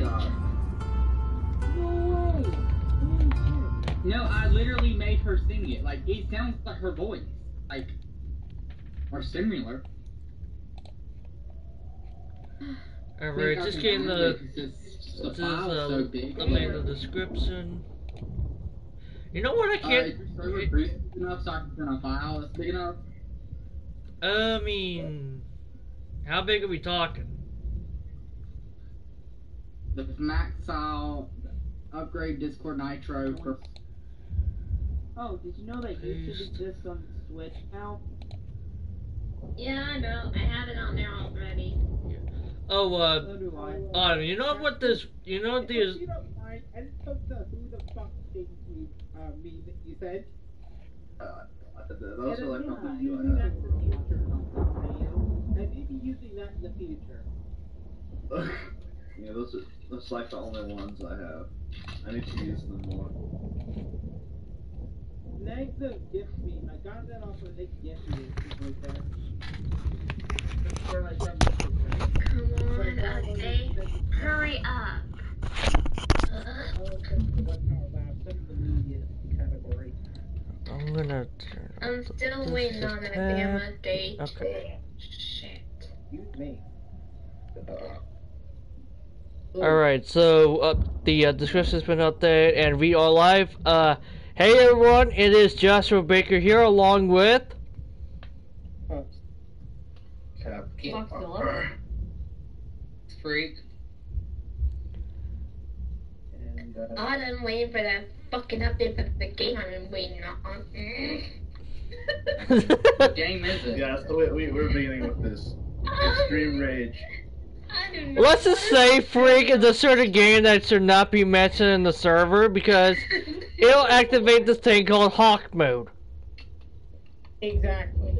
god. No way. No, I literally made her sing it. Like it sounds like her voice, like or similar. Alright, just getting the 'cause it's- the uh, so the the description. You know what I Uh, can't is your server enough so I can send a file that's big enough? I mean how big are we talking? The max file upgrade Discord Nitro for Oh, did you know that YouTube Paste. exists on Switch now? Yeah, I know. I have it on there already. Oh uh So do I. Autumn, you know what this you know what If these you don't mind, I just took the who the fuck thing you, uh, me that you said. Uh, those and are like I'm nothing not you using that in the future. I may be using that in the future. yeah, those are those like the only ones I have. I need to use them more. Nice the gift me. I got that off of Nick gift me. Like that. That's where I gift me. Come on, got one update. Hurry up. I will send the one power lab, send the media category. I'm gonna turn I'm still waiting on that tab. damn update. Okay. Shit. Use me. Alright, so uh, the uh, description's been updated and we are live. Uh, hey everyone, it is Joshua Baker here along with. Cap. Foxzilla. freak. And uh, Oh, I'm waiting for that fucking update for the game I'm waiting on. What game is it? yeah, so we, we we're beginning with this extreme rage. I Let's just say Freak is a certain game that should not be mentioned in the server because it'll activate this thing called Hawk mode. Exactly.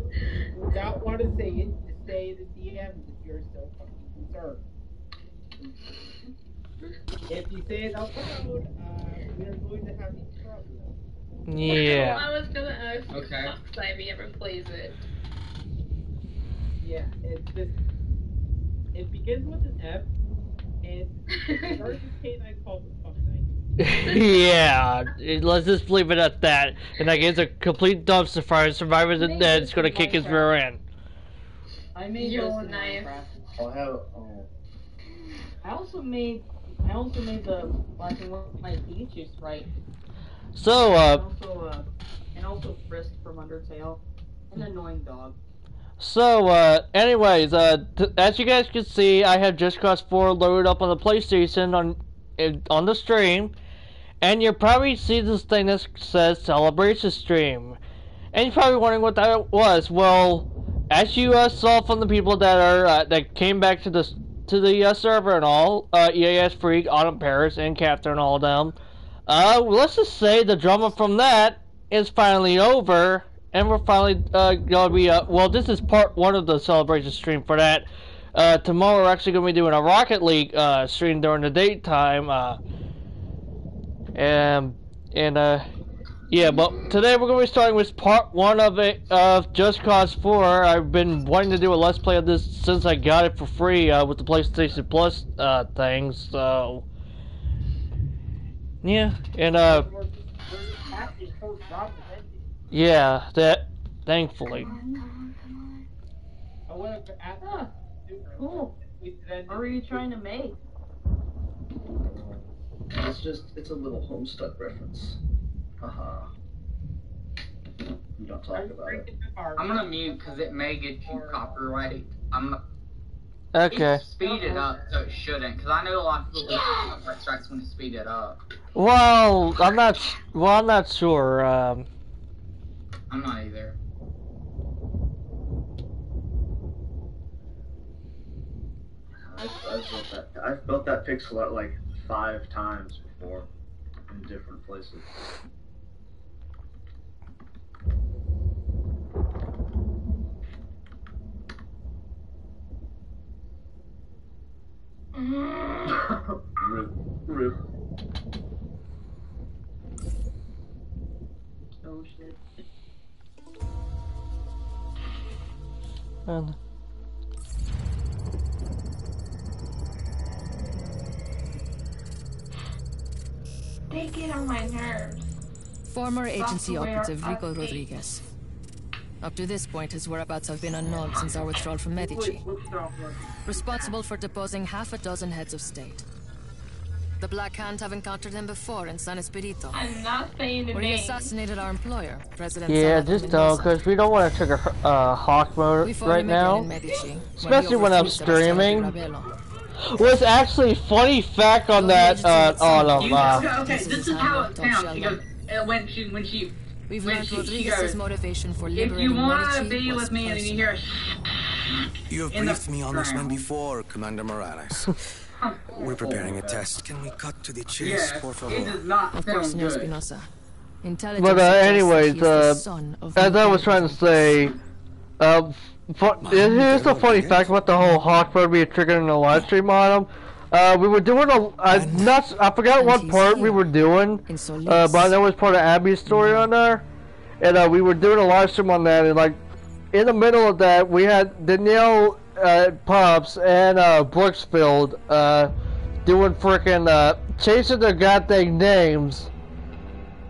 Without want to say it, just say the DM if you're so fucking concerned. If you say it out loud, uh, we're going to have these problems. Yeah. I was gonna ask Okay. if Ivy ever plays it. Yeah, it's just. It begins with an F, and it starts with canine called the fuck yeah, let's just leave it at that. And that gives a complete dumpster fire. Survivors and Dead is gonna kick his rear end. I made Yo, this in nice. Minecraft. I'll have oh, I also made I also made the black and white Pikachu sprite. So, and uh, also uh and also Frisk from Undertale. An annoying dog. So, uh, anyways, uh, as you guys can see, I have Just Cause 4 loaded up on the PlayStation on on the stream, and you probably see this thing that says Celebration Stream, and you're probably wondering what that was. Well, as you uh, saw from the people that are uh, that came back to the to the uh, server and all, uh, EAS Freak, Autumn Paris, and Captain, and all of them. Uh, let's just say the drama from that is finally over, and we're finally uh, gonna be. Uh, well, this is part one of the celebration stream for that. Uh, tomorrow we're actually gonna be doing a Rocket League uh, stream during the daytime. Uh, and and uh, yeah, but today we're gonna be starting with part one of it of Just Cause 4. I've been wanting to do a let's play of this since I got it for free uh, with the PlayStation Plus uh, thing. So yeah, and uh. Yeah, that thankfully. I would have asked Ah, cool. We then What were you trying to make? it's just it's a little Homestuck reference. Haha. We don't talk about it. I'm gonna mute because it may get you copyrighted. I'm gonna Okay. speed it up so it shouldn't because I know a lot of people get copyright strikes when you speed it up. Well, I'm not. Well, I'm not sure. Um, I'm not either. I've, built that. That pixel art like five times before, in different places. rip, rip. Oh shit. Ana. They get on my nerves. Former agency operative Rico. Rodriguez. Up to this point, his whereabouts have been unknown since our withdrawal from Medici. Responsible for deposing half a dozen heads of state. The Black Hand have encountered him before in San Esperito, I'm not saying the where he assassinated our employer, President Yeah, Salvador just don't, because we don't want to trigger uh, Hawk mode right now. Medici, Especially he when I'm streaming. Mirabello. Was actually funny fact on that uh, on You, uh, okay, okay, this is how it sounds. She goes, uh, when she, when she, We've when learned she, she Rodriguez's goes, motivation for if you want to be with me, and you hear a You have briefed me on this one before, Commander Morales. We're preparing a test. Can we cut to the chase, Yeah, por it favor? does not Of course, sound Senor good. Intelligence But uh, anyways, he is the uh, as I was trying to say, uh, fu- here's the funny fact about the whole Hawk mode being triggered in the live stream on him. Uh, we were doing a, uh, not, I forgot what part we were doing, uh, but that was part of Abby's story on there, and uh, we were doing a live stream on that, and like, in the middle of that, we had Danielle uh, Pops and uh, Brooksfield uh, doing freaking uh, chasing their goddamn names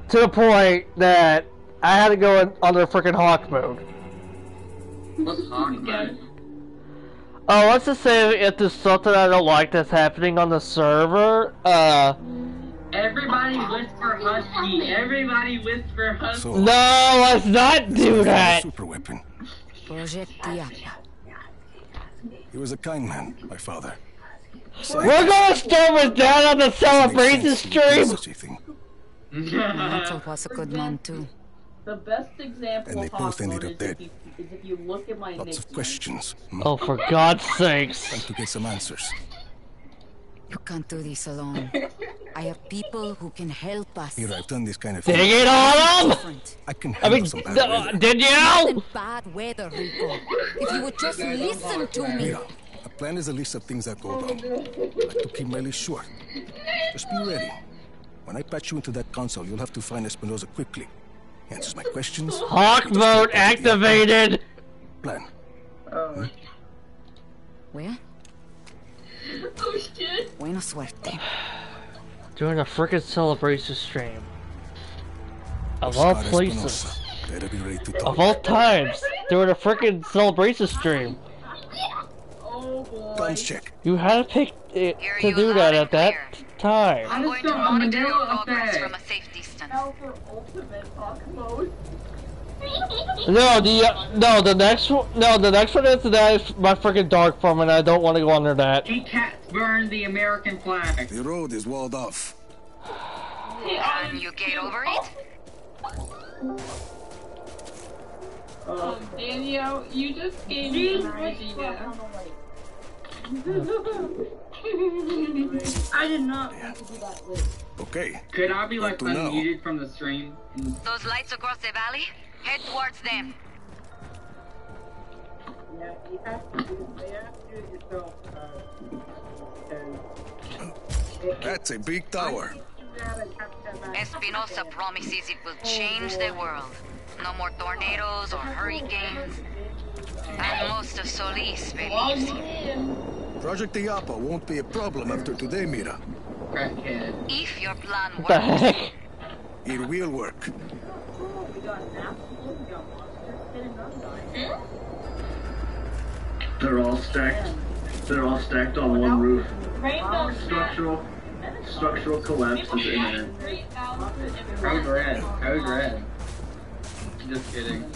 to the point that I had to go in, on their freaking Hawk mode. What's hawk mode? Oh, let's just say if there's something I don't like that's happening on the server, uh, Everybody whisper husky. Everybody whisper husky. So, no, let's not do that. super weapon. Project Diablo. He was a kind man, my father. We're gonna storm it down on the celebration stream. Such a thing. Nacho was a good man too. The best example And they both ended up dead. if, you, is if you look at my Lots of questions. Hmm. Oh, for God's Time sakes! to get some answers. You can't do this alone. I have people who can help us. Here, I've done this kind of Dang thing. it on him! I can I handle mean, some bad uh, weather. did Than you? bad weather, Rico. If you would just listen to me. Mira, a plan is a list of things that go wrong. I like to keep my list short. Just be ready. When I patch you into that console, you'll have to find Espinosa quickly. He answers my questions. Hawk mode activated. Plan. Where? Oh shit. Buena suerte. During a frickin' celebration stream. Of all places. Espinosa. Better be ready to Of all times. During a frickin' celebration stream. Oh boy. Thumbs check. You had to pick it to do that at that time. I'm going to don't monitor your know progress from a safe distance. Now for ultimate Hawk mode. No, the uh, no, the next one, no, the next one after that is my freaking dark form, and I don't want to go under that. He can't burn the American flag. The road is walled off. Can you get over it? Oh, Daniel, you just gave me an idea. I did not. Okay. Could I be like Good unmuted from the stream? Those lights across the valley? Head towards them. Yeah, you have to do, have to do yourself. Uh, That's a big tower. Espinosa promises it will change the world. No more tornadoes or hurricanes. And most of Solis believes him. Project Illapa won't be a problem after today, Mira. If your plan works. It will work. we got apples, we got monsters sitting on. They're all stacked. They're all stacked on one roof. Rainbow Structural structural collapse is imminent. Code red. Code red. Just kidding.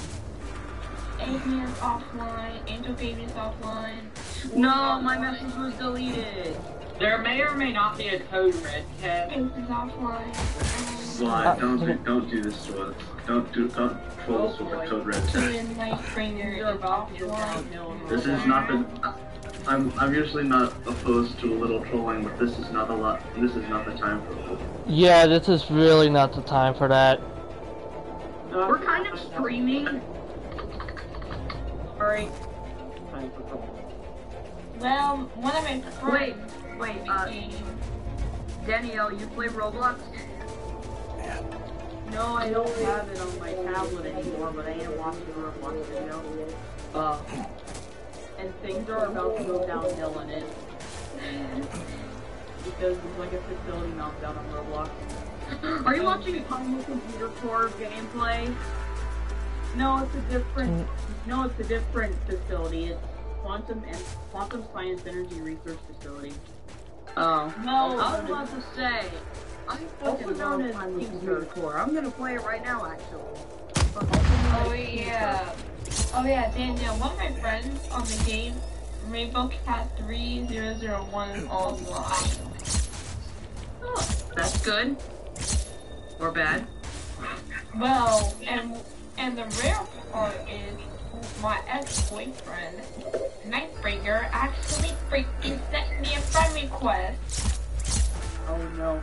Adrian's offline. Angel Baby's offline. No, my message was deleted. There may or may not be a code red, Ted. Ace is offline. Slide, don't do, don't do this to us. Don't do don't troll us with the code red test. Ian Nightbringer is offline. This is not the. I'm I'm usually not opposed to a little trolling, but this is not a lot. This is not the time for it. Yeah, this is really not the time for that. We're kind of streaming. Alright. Well, one of my Wait, friends wait, uh. Danielle, you play Roblox? No, I don't have it on my tablet anymore, but I am watching a Roblox video. Uh, and things are about to go downhill in it. because it's like a facility meltdown on Roblox. Are you watching Pinewood Computer Core gameplay? No, it's a different. No, it's a different facility. It's quantum and quantum science energy research facility. Oh. No, I was about to say, I fucking Also love known as Pinewood Computer Computer Core. I'm gonna play it right now, actually. Oh yeah. Oh yeah, Daniel, one of my friends on the game, Rainbow Cat 3001 is online. Oh, that's good. Or bad. Well, and and the rare part is my ex-boyfriend, Nightbringer, actually freaking sent me a friend request. Oh no.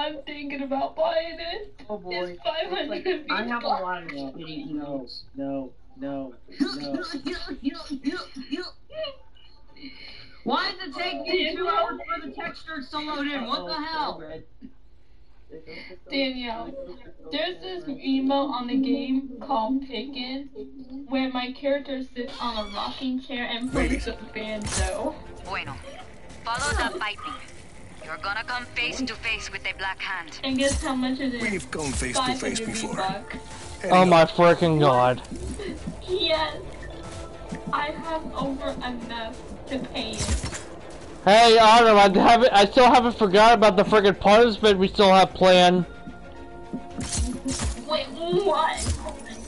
I'm thinking about buying it. Oh boy. It's 500 I have a lot of shitty emails. No, no, no. Why is it taking me two hours for the textures to load in? What the hell? Danielle, there's this emote on the game called Pickin, where my character sits on a rocking chair and plays a banjo. Bueno. Follow that piping. You're gonna come face to face with the Black Hand. And guess how much it is? We've come face to face 500 before. V-Bucks. Oh my freaking god. Yes. I have over enough to pay it. Hey, Autumn, I haven't, I still haven't forgot about the freaking punishment we still have planned. Wait, what?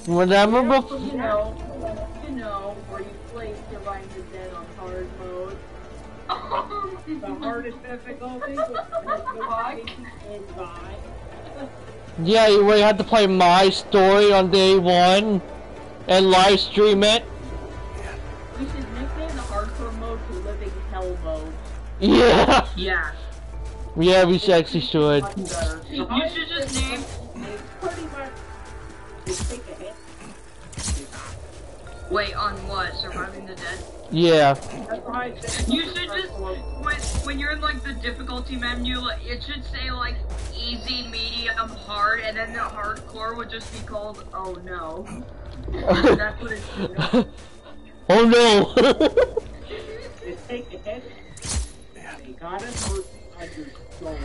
Remember before? You Yeah, we had to play my story on day one and live stream it. We should nickname the hardcore mode to Living Hell mode. Yeah, Yeah. yeah, we actually should. You should just name. Pretty much just take a hit. Wait, on what? Surviving the Dead? Yeah. That's why I said You should just when when you're in like the difficulty menu, it should say like easy, medium, hard, and then the hardcore would just be called oh no. That's what it should. oh no. Just take a hit. You gotta hurt on your soul.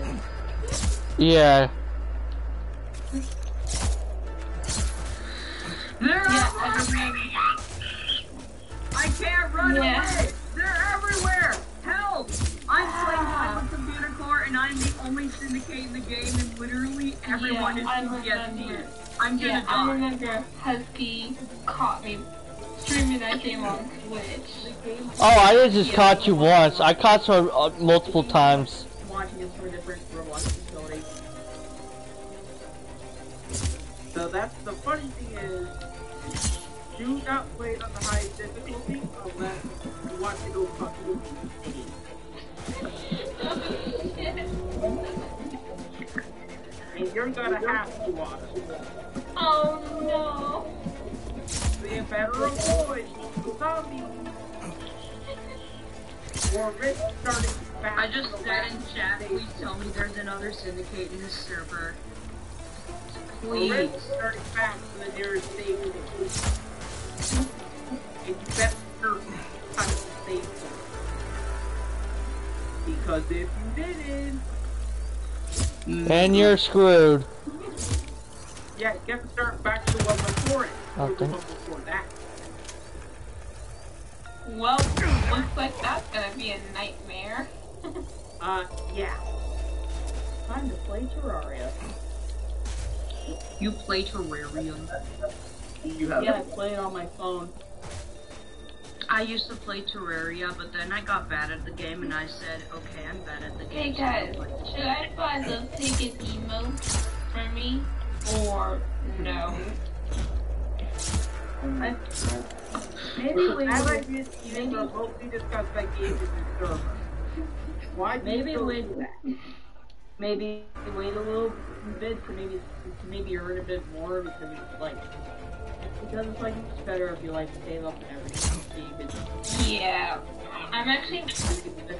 yeah. They're Yeah, everywhere. I can't run Yeah. away. They're everywhere. Help! I'm playing Pinewood Computer Core, and I'm the only syndicate in the game, and literally everyone Yeah, is getting remember. it. I'm gonna Yeah, I die. remember Husky caught me streaming that game on Twitch. Oh, I didn't just caught you once. I caught her uh, multiple times. Watching us from a different Roblox facility. So that's the funny thing is, do not play on the highest difficulty unless you want to go fucking And you're gonna have to watch it. Oh no. So you better avoid local zombies. Or risk starting back. I just said in chat, please tell me there's another syndicate in this server. Or Please. risk starting back to the nearest station. And you better find a safe zone. Because if you didn't, And you're screwed. yeah, you have to start back to what one before it. Or the Okay. before that. Well, looks like that's gonna be a nightmare. Uh, yeah. Time to play Terraria. You play Terrarium. You have Yeah, I play it on my phone. I used to play Terraria, but then I got bad at the game, and I said, okay, I'm bad at the game. so guys, I'll play this should I buy the ticket emote for me? Or no? I, maybe we I like this maybe remotely discuss that game in the server. Why do Maybe you we- do that? maybe wait a little bit to maybe to maybe earn a bit more because it's like because it's like it's better if you like save up and everything. So you Yeah. I'm actually,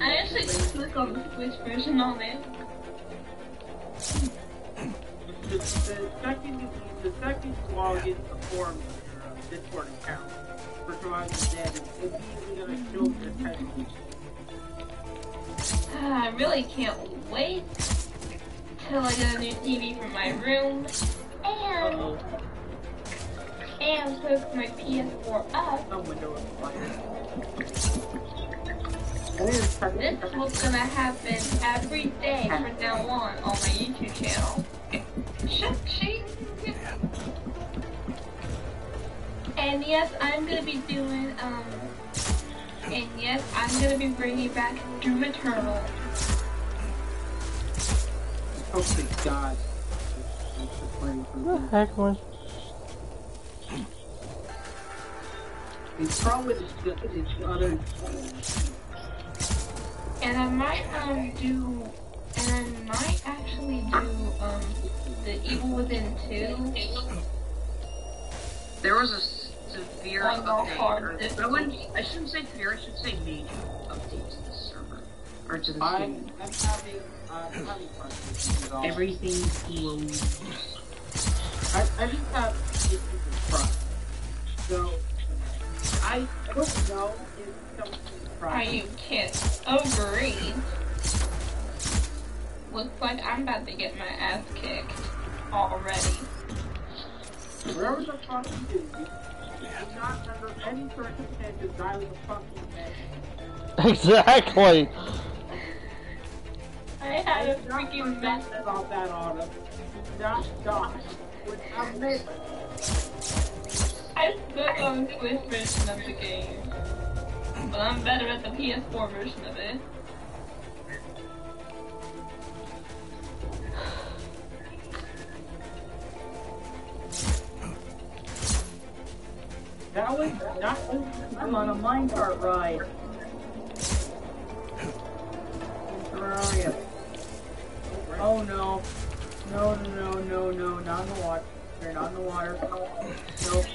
I actually click on the Switch version on it. the, the second you the second you log into the forum uh, Discord account for Surviving the Dead, it's immediately gonna kill the text. I really can't wait till I get a new TV for my room and and hook my PS4 up. Some window is This was gonna happen every day from now on on my YouTube channel. Shang-Chi. And yes, I'm gonna be doing um. And yes, I'm gonna be bringing back Doom Eternal. Oh my god. What the heck was? It's probably the, the other. And I might um do, and I might actually do um the Evil Within two. There was a severe On the update. hard Or, disk. I, wouldn't, I shouldn't say severe, I should say major update to the server. Or to the I'm, game. I'm having, uh, having fun all. Everything flows. I, I just have issues with trust. So, I don't know if something Are you kidding? Agreed. Oh, Looks like I'm about to get my ass kicked already. Whatever the fuck you do, you not under any circumstances dial a fucking man. Exactly. I had a freaking mess. about that auto. Do not die without movement. I suck on the Switch version of the game. But I'm better at the PS4 version of it. That was not. I'm on a minecart ride. Where are you? Oh no. No, no, no, no, no, not in the water. You're not in the water. Nope.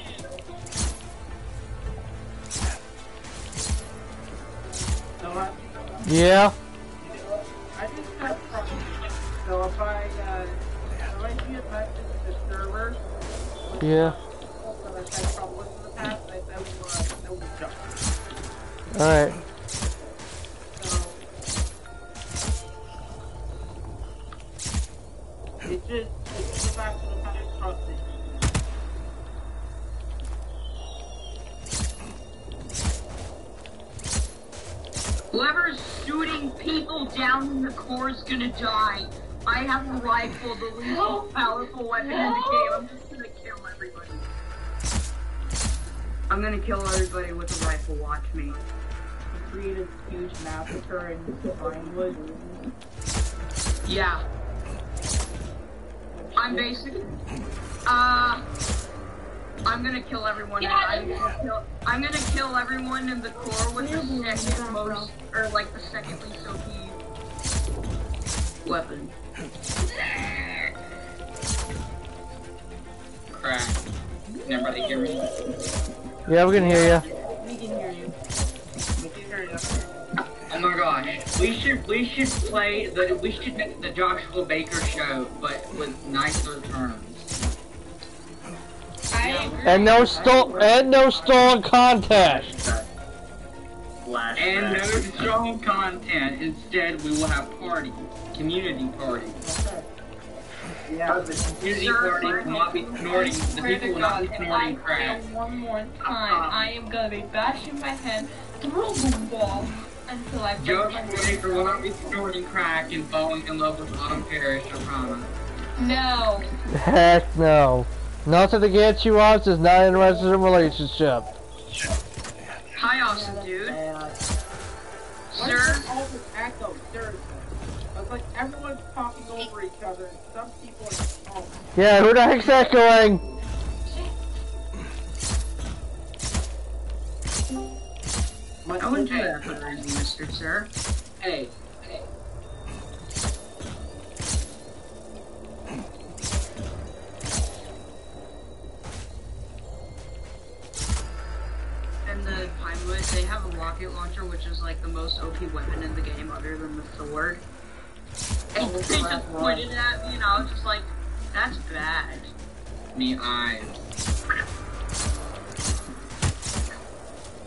Yeah. I just. So if I, uh, if I see a message in the server, Yeah. Alright. I've had trouble Whoever's shooting people down in the core is gonna die. I have a rifle, the least powerful weapon in the game. I'm just gonna kill everybody. I'm gonna kill everybody with a rifle, watch me. Create a huge massacre in Pinewood. Yeah. I'm basically, uh, I'm gonna kill everyone. Yeah, I'm gonna kill, I'm gonna kill everyone in the core with the second most, or like the second least OP weapon. Crap. Can everybody hear me? Yeah, we can hear you. We can hear you. We can hear you. Oh my gosh, we should we should play the we should make the Joshua Baker show, but with nicer terms. I agree. And no sto and no stolen contest. And no strong content. Instead, we will have party, community party. Yeah. The community party will not be snorting. The people will not be God, if I snorting crack. one more uh, uh. time, I am gonna be bashing my head through the wall until I break Josh my Baker will not be snorting crack and falling in love with Autumn Parrish, I promise. No. Heck no. Nothing against you, Oz is not interested in a relationship. Hi, Austin, dude. Sir, is all this echo? Seriously. It's like everyone's talking over each other and some people are oh, Yeah, who the heck's echoing? my I wouldn't do that for a reason, Mr. Sir. Hey, hey. the they have a rocket launcher, which is like the most OP weapon in the game, other than the sword. And oh, they just pointed it at me, and I was just like, "That's bad." Me eyes.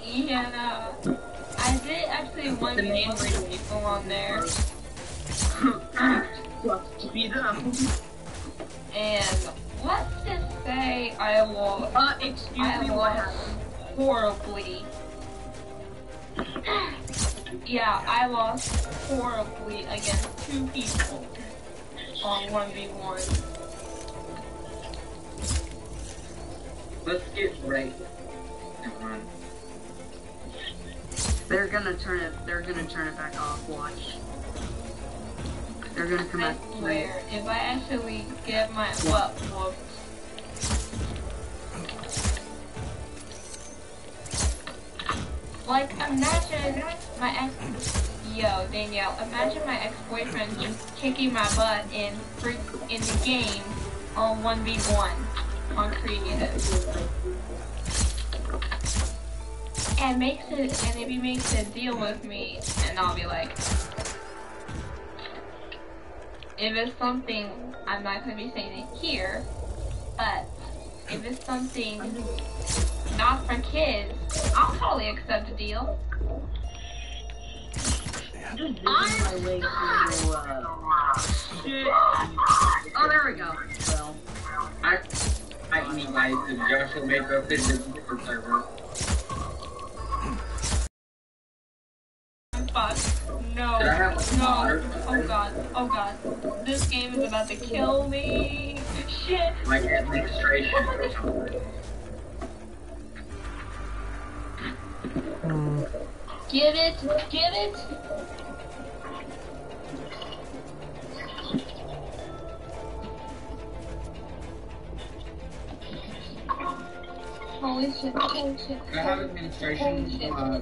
Yeah. Uh, I did actually one the main with people on there. to be them. And let's just say I will. Uh, excuse I me, will, what happened? Horribly. yeah, I lost horribly against two people on one v one. Let's get right. They're gonna turn it. They're gonna turn it back off. Watch. They're gonna come I back. to swear, if I actually get my butt whooped. Like, imagine my ex. Yo, Danielle, imagine my ex-boyfriend just kicking my butt in in the game on 1v1 on creative. And makes it, and if he makes a deal with me, and I'll be like, if it's something, I'm not gonna be saying it here, but if it's something not for kids, I'll totally accept a deal. Just digging my uh, Oh, there we go. well, I, I mean, guys, if Josh will make up his Discord server. Fuck. No. Did I have No. Oh god. Oh god. This game is about to kill me. Shit. Like administration or something. Hmm. Get it. Give it. Administration uh.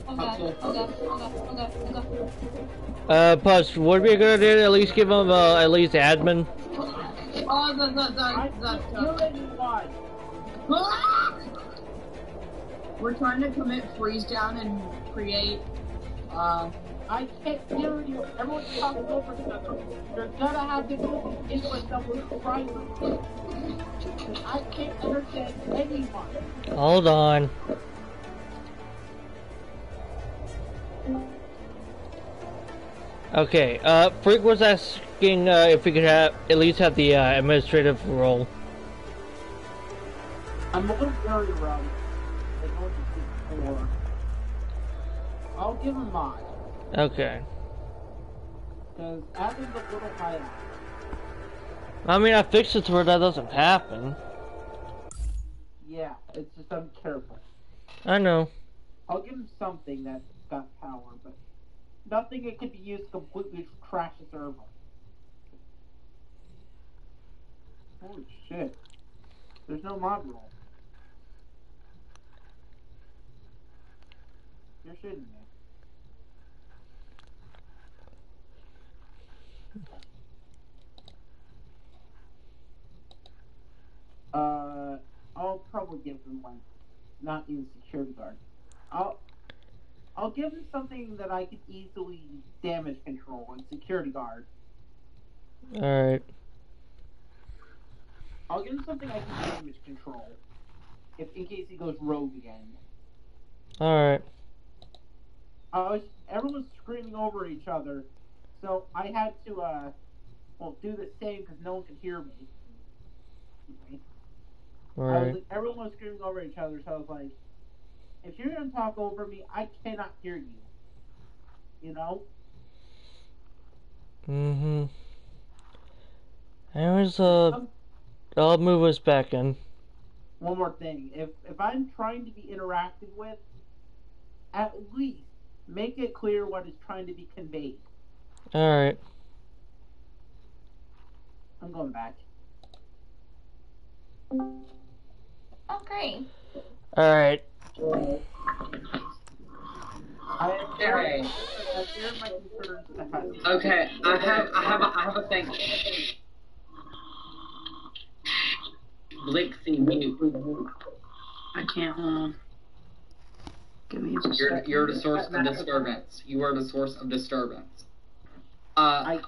Uh, plus, would be a good idea to at least give him uh, at least admin. Oh, the the the the. We're trying to commit freeze down and create. Um, I can't hear you. Everyone's talking over each other. You're gonna have to do this with someone's trying to. I can't understand anyone. Hold on. Okay, uh, Freak was asking uh, if we could have at least have the uh, administrative role. I'm a little worried around. I know this is four. I'll give him mine. Okay. Because Adam's a little high. I mean, I fixed it to where that doesn't happen. Yeah, it's just I'm careful. I know. I'll give him something that's got power, but nothing that could be used completely to crash the server. Holy shit. There's no mod roll. You're shitting me. Uh, I'll probably give him one, not even security guard. I'll, I'll give him something that I could easily damage control and security guard. Alright. I'll give him something I can damage control, if in case he goes rogue again. Alright. I was everyone's screaming over each other, so I had to uh, well, do the same because no one could hear me. I was, everyone was screaming over each other, so I was like, if you're gonna talk over me, I cannot hear you. You know? Mm-hmm. Anyways, uh, I'll move us back in. One more thing. If if I'm trying to be interacted with, at least make it clear what is trying to be conveyed. Alright. I'm going back. Oh great. Alright. I Okay. I share my concerns with the house. Okay, I have, I have, a, I have a thing. Blixie mute. I can't. Hold on. Give me a You're, you're the source of disturbance. You are the source of disturbance. Uh, I,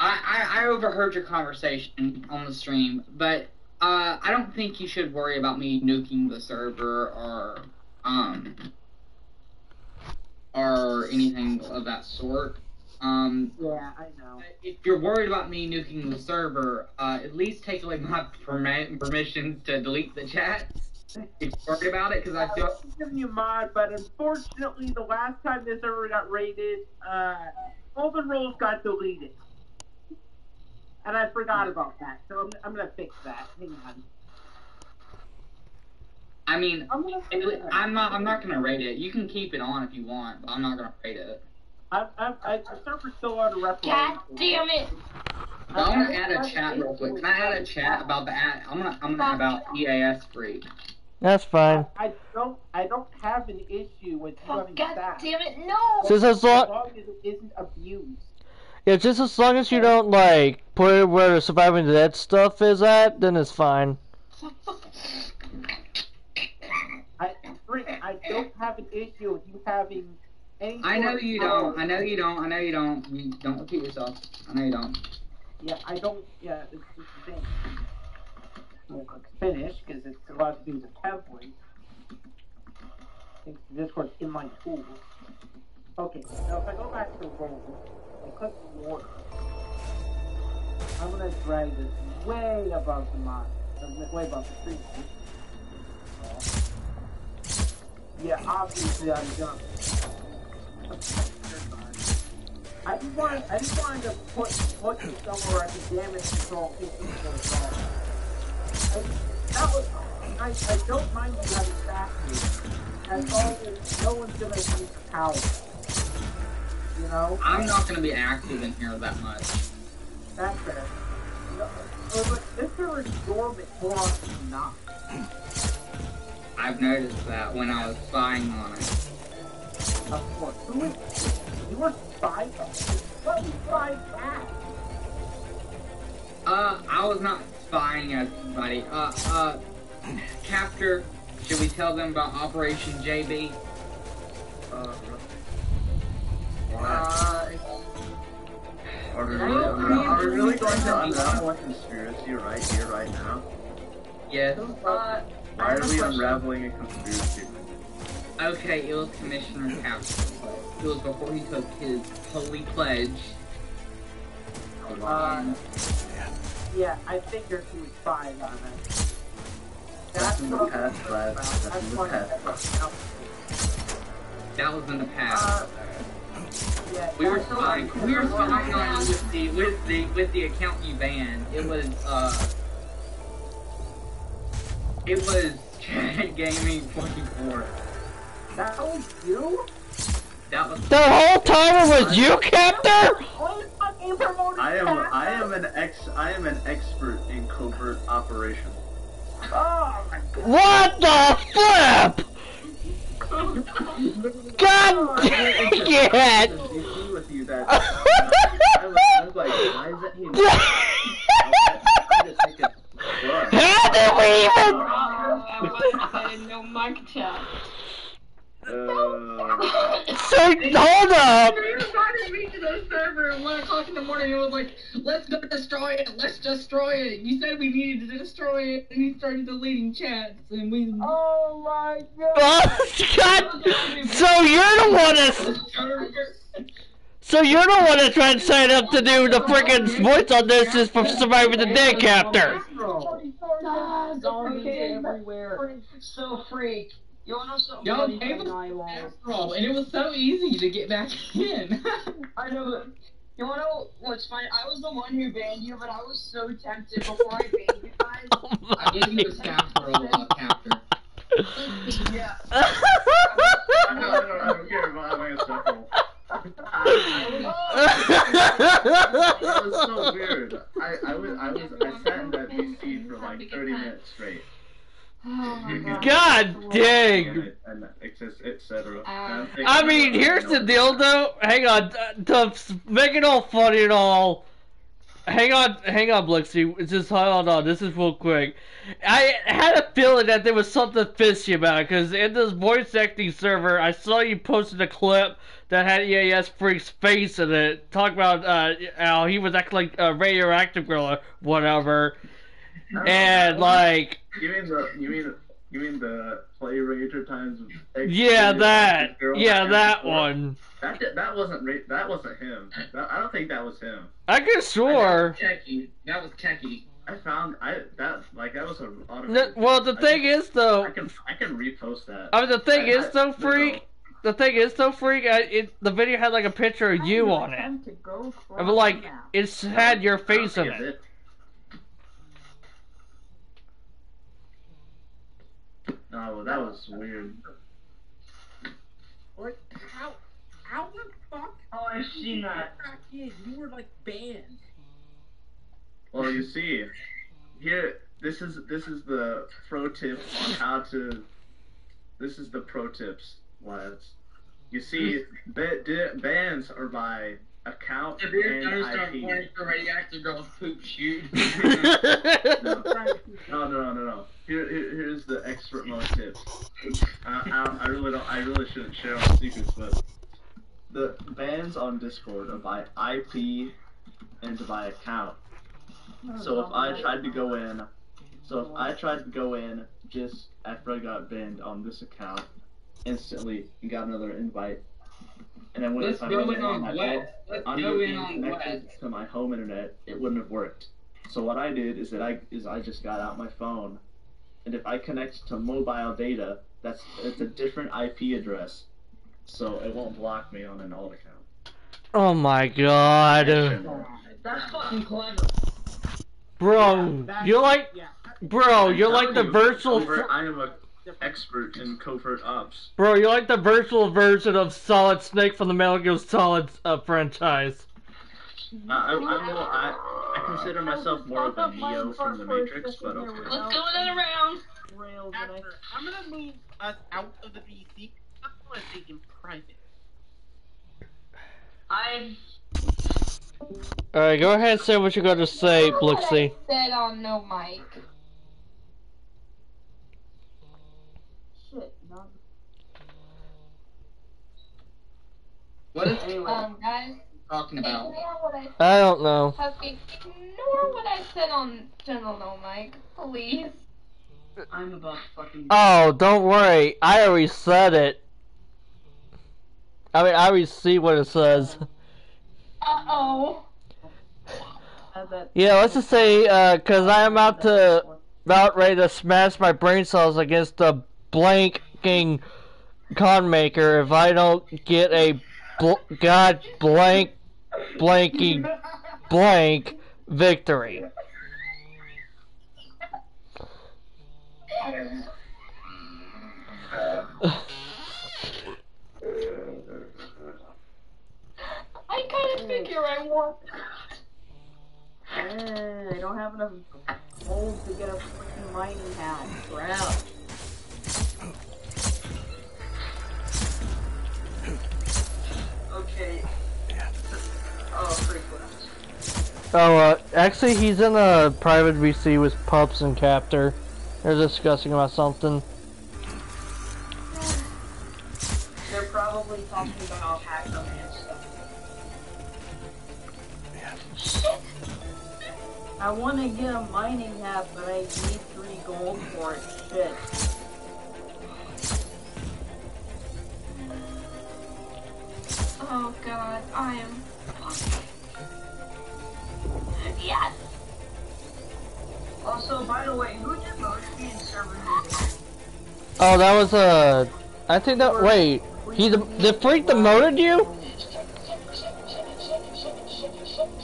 I I overheard your conversation on the stream, but uh, I don't think you should worry about me nuking the server or um or anything of that sort. Um, Yeah, I know. if you're worried about me nuking the server, uh, at least take away my permi- permission to delete the chat. If you're worried about it, because I feel I'm giving you mod, but unfortunately, the last time this server got raided, uh, all the roles got deleted. And I forgot about that, so I'm, I'm gonna fix that. Hang on. I mean, I'm gonna it- I'm not. I'm not gonna rate it. You can keep it on if you want, but I'm not gonna rate it. I'm, I'm, I, the server's still out of reference. God damn it! But I want to add a chat real quick. Can I add a chat about the ad? I'm gonna. I'm gonna about EAS freak. That's fine. I don't, I don't have an issue with you Oh, having God staff. damn it, no! Just as long, long as it isn't abused. yeah, just as long as you don't like put it where the surviving the dead stuff is at, then it's fine. I, Rick, I don't have an issue with you having any. I know you power. don't. I know you don't. I know you don't. You don't repeat yourself. I know you don't. Yeah, I don't. Yeah, it's just the thing. We'll finish because it's a lot of things a template. Thanks to Discord's inline tools. Okay, now if I go back to the roll and click water, I'm gonna drag this way above the uh, way above the tree. Yeah, obviously I'm done. I just wanted, I just wanted to put put you somewhere I could damage control if you that was, I, I don't mind you having staff as long as no one's gonna use power. You know, I'm not gonna be active in here that much. That's fair. No, but this server is dormant more often not. I've noticed that when I was spying on it. Of course. Who is you were spying? What was spying at? Uh, I was not spying as somebody. Uh, uh, Captor, should we tell them about Operation JB? Uh, Uh, are we really, are we really going to unravel a conspiracy right here, right now? yes. Uh, Why are we unraveling a conspiracy? Okay, it was Commissioner Captor. It was before he took his holy pledge. Uh, yeah, I figured he was spying on it. That's in the past, I'm lad. about. That's in the past, lad. That was in the past. Uh, yeah, We were that's what spying. We were spying on you with the with the with the account you banned. It was uh. It was Chad Gaming 24. That was you? That was The whole time it was you, Captor? Only fucking promoted I am I am an ex I am an expert in covert operations. Oh my god. What the flip? God dang it! issue with you that I was, I was like, why is it he? I just think it's blood. How did we even? I know mic chat. Uh, So hold up. You invited me to the server at 1 o'clock in the morning and was like, let's go destroy it, let's destroy it. You said we needed to destroy it, and he started deleting chats, and we. Oh my god. God. So you're the one that's. So you're the one that tried to sign up to do the freaking voice on this is for surviving the day, Captor. Zombies everywhere. So freak. You wanna know something? Yo, funny? Dave was I and it was so easy to get back in. I know, but you wanna know what's funny? I was the one who banned you, but I was so tempted before I banned you guys. Oh I gave you a staff for a uh, captor. Yeah. I don't, I don't, I don't care about having a circle. It was so weird. I, I was I was I sat in that VC for like 30 minutes straight. God dang. And etc. I mean, here's the deal, though. Hang on, uh, to make it all funny and all. hang on, hang on, Blixie. Just hold on. This is real quick. I had a feeling that there was something fishy about it because in this voice acting server, I saw you posted a clip that had EAS Freak's face in it. Talk about uh, how he was acting like a radioactive girl or whatever, and like. You mean the you mean you mean the play Ranger times? Yeah, that. Yeah, that before? one. That that wasn't Ra- that wasn't him. That, I don't think that was him. I could swore. Techie. That was Techie. I found I that like that was a No, well, the I thing can- is though. I can I can repost that. I mean, the thing I- is I- though, no, freak. The thing is though, freak. I, it the video had like a picture of you on it. Time to go I mean, like it's had your face in think it. No, well, that was weird. Like, how, how the fuck? Oh, I've seen that. Back in, you were like banned. Well, you see, here this is this is the pro tip on how to. This is the pro tips, lads. You see, ba- di- bans are by account If you're and gonna start IP. playing for radioactive girls poop shoot. No, no, no, no, no. Here, here, here's the expert mode tips. I, I, I really don't. I really shouldn't share all secrets, but the bans on Discord are by IP and by account. Oh, so if I tried to go in, so if I tried to go in just after I got banned on this account, instantly got another invite, and then when Let's I go in on on my West. Let's I'm go in being on connected to my home internet, it wouldn't have worked. So what I did is that I is I just got out my phone, and if I connect to mobile data, that's it's a different IP address, so it won't block me on an alt account. oh my god, That's fucking clever. bro, you're like, Yeah. bro, you're like the virtual, covert- I am a expert in covert ops. bro, you're like the virtual version of Solid Snake from the Metal Gear Solid uh, franchise. I, I, I'm I, I consider myself more of a Neo from the Matrix, but okay. Let's go another round. I After, I'm gonna move us out of the BC. I'm gonna think in private. I All right, go ahead and say what you're gonna say, Blixie. Said on no mic. What is anyway. Um, guys, talking about? ignore what I I don't know. Husky, ignore what I said on General No Mic, please. I'm about to fucking. Oh, don't worry. I already said it. I mean, I already see what it says. Uh oh. Yeah, let's just say, uh, cause I am about to, about ready to smash my brain cells against the blanking con maker if I don't get a bl- god blank, blanky, blank victory. I kind of figure I won. Eh, I don't have enough gold to get a freaking mining hat. Crap. Okay. Oh. Oh, uh, actually, he's in a private VC with Pups and Captor. They're discussing about something. They're probably talking about hacking and stuff. I want to get a mining hat, but I need three gold for it. Shit. Oh god, I am. Yes! Also, by the way, who did most me in server? Oh, that was Uh, I think that. Wait, he the, the freak demoted you?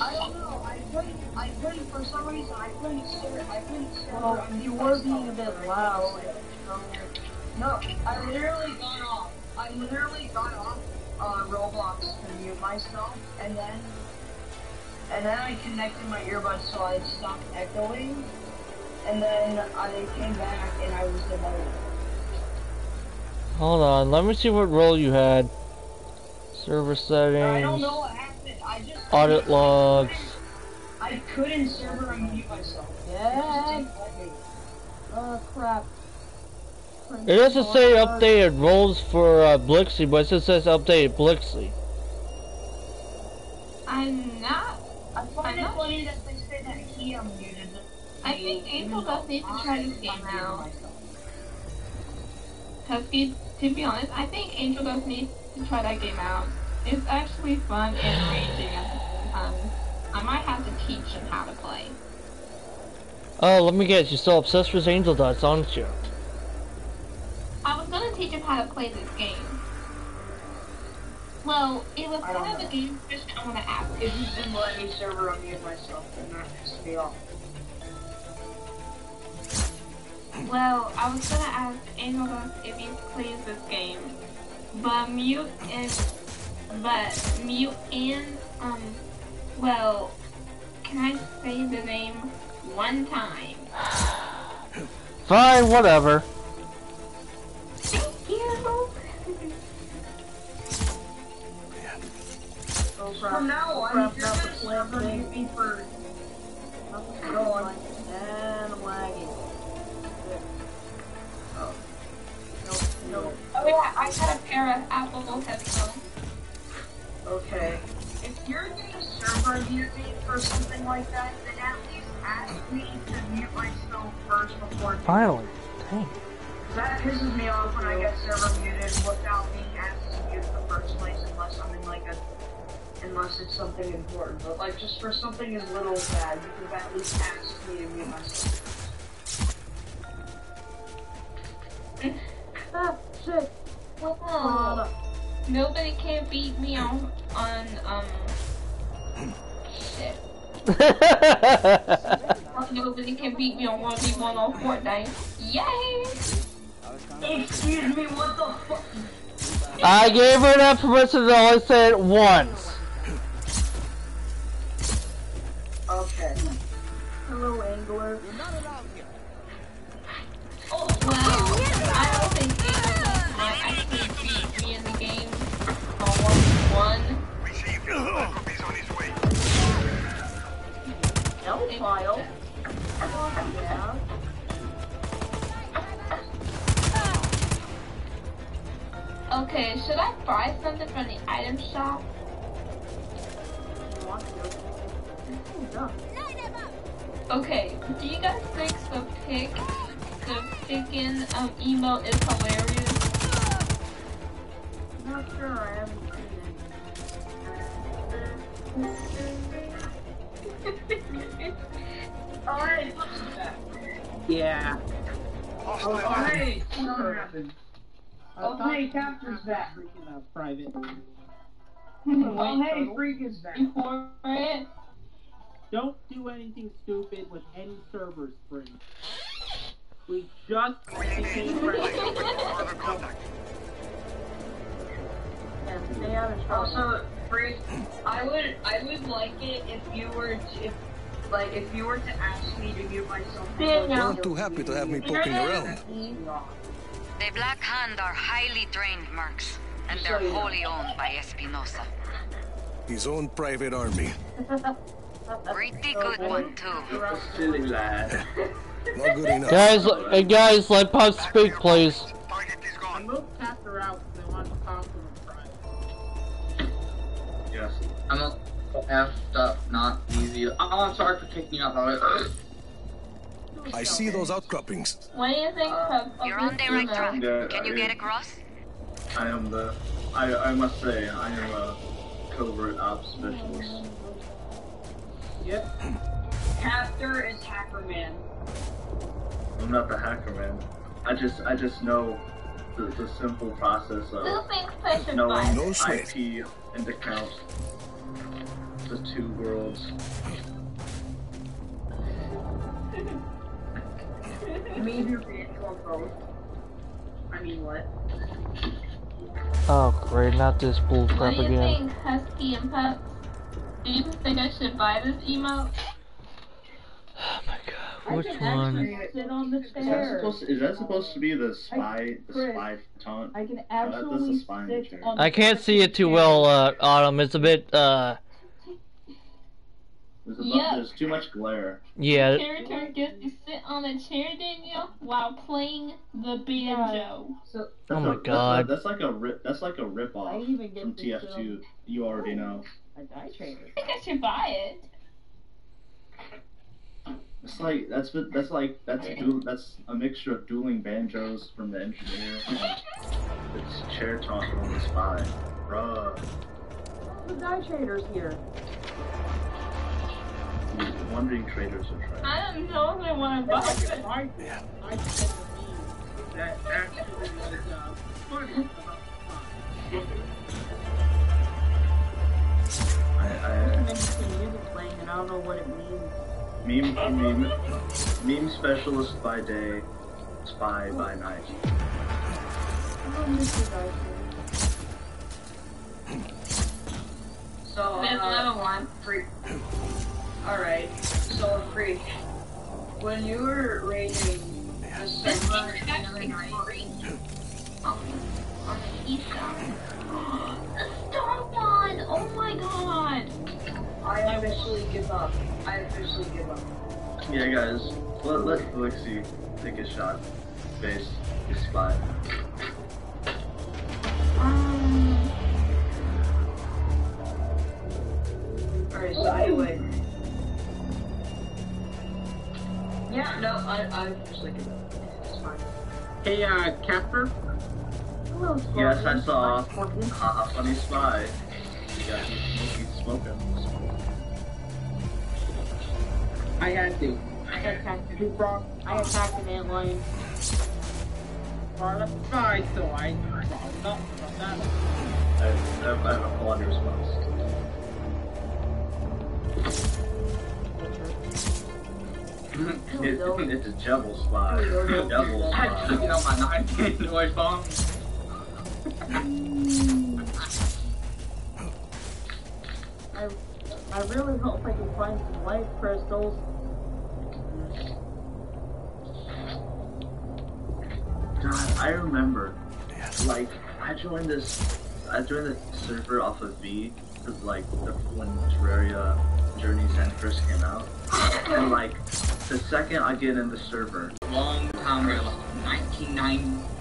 I don't know. I couldn't. I couldn't for some reason. I couldn't serve. I couldn't serve. Well, you were being a bit loud. No, I literally got off. I literally got off uh, Roblox to mute myself, and then and then I connected my earbuds so I stopped echoing, and then I came back and I was demoted. Hold on, let me see what role you had. Server I don't settings, know what happened. I just audit logs. I I couldn't server unmute myself. Yeah. Oh crap. It doesn't say updated roles for uh, Blixie, but it just says updated Blixie. I'm not. I find I'm it not funny that they say that he unmuted. I think Angel does need to try this game out. Husky, to be honest, I think Angel does need to try that game out. It's actually fun and raging at the same time. I might have to teach him how to play. Oh, let me guess, you're still obsessed with Angel Dust, aren't you? I was gonna teach him how to play this game. Well, it was I kind of know. a game just I wanna ask. If you didn't let me server unmute myself, then that pissed me off. Well, I was gonna ask Angel Dust if he plays this game, but mute and but mute and um, well, can I say the name one time? Fine, whatever. You. From now on, me for Go on. And. Oh. Oh yeah, I had a pair of Apple headphones. Okay. If you're gonna server for something like that, then at least ask me to mute first before. Finally. Dang. That pisses me off when I get server muted without being asked to mute in the first place unless I'm in like a unless it's something important. But like just for something as little as that, you could at least ask me to mute myself. Ah, shit. Well, nobody can beat me on on um shit. Nobody can beat me on 1v1 on Fortnite. Yay! Excuse me, what the fuck? I gave her that permission to only say it once. Okay. Hello, Angler. Oh, well, I don't think Angel might actually beat me in the game on 1v1. Hellfile. Yeah. Okay, should I buy something from the item shop? You want to? Yeah. Okay, do you guys think the pick, the picking um, emo is hilarious? Not sure. I haven't seen it. Oh hey, what's that? Yeah. Oh hey, What oh, happened? Hmm, oh, hey, Captain's back. Freaking out private. Oh hey, Freak is back. For it? Don't do anything stupid with any servers, spring. We just became friends. Yeah, stay out of trouble. Also, Freak, I would I would like it if you were to if, like if you were to ask me to mute myself. Daniel. I'm too happy to have me poking around. The Black Hand are highly trained mercs, and they're wholly owned by Espinosa. His own private army. Pretty good one, too. Silly lad. Not good enough. Guys, hey guys, let Pop speak, please. I moved Captor out because I wanted to talk to him in private. Yes. I'm a effed up, not easy. Oh, I'm sorry for kicking you out. By the way. I see those outcroppings. What do you think of, of You're on this the right track. Yeah, Can you get across? I am the. I I must say I am a covert ops specialist. Yep. Captor is Hacker Man. I'm not the hacker man. I just I just know the, the simple process of thinks I should knowing No. IP and account. The two worlds. Maybe you're being both. I mean what? Oh great, not this bull What crap do you again. think, Husky and Pups? Do you think I should buy this emote? Oh my god, I which can actually one? sit on the Is that chair. supposed to, is that supposed to be the spy the Chris, spy taunt? I can that- that's a absolutely spy in the sit chair. on I can't see it too well, uh, Autumn. It's a bit, uh, There's, a bu- Yep. there's too much glare. Yeah. The Character gets to sit on a chair, Daniel, while playing the banjo. So Oh my a- God. That's, like a rip. That's like a rip off from TF2. You already know. show a die trader. I think I should buy it. It's like that's that's like that's du- that's a mixture of dueling banjos from the engineer. It's chair talk on the spy. Bruh. The die traders here. Wandering traders are trash. I don't know if I want to buy it. I, I said to that actually was uh, funny about I, I, Interesting music playing, and I don't know what it means. meme, meme, meme specialist by day, spy by night. I don't miss the die So, uh, another one. freak. Alright, so freak. When you were raiding the This server game's the other actually night. On, on the east side. A star one! Oh my god! I officially give up. I officially give up. Yeah, guys, let let Felixi take a shot. Base, his spy. Um, Alright, so anyway. Yeah, no, I, I officially give up. It's fine. Hey, uh, Casper? Hello, Yes, I saw a, a funny spy. You got he's smoking. I had to. I attacked the Dupro. I attacked an antlion. Part of the fight, so I brought it up from that. I, I, I have a quality response. It, it's a devil spy. Devil I spy. took it on my knife noise bomb. I, I really hope I can find some life crystals. God, I remember, like, I joined this, I joined the server off of V, because, like, the, when Terraria Journey's End first came out, and, like, the second I get in the server, Long time ago, 1990.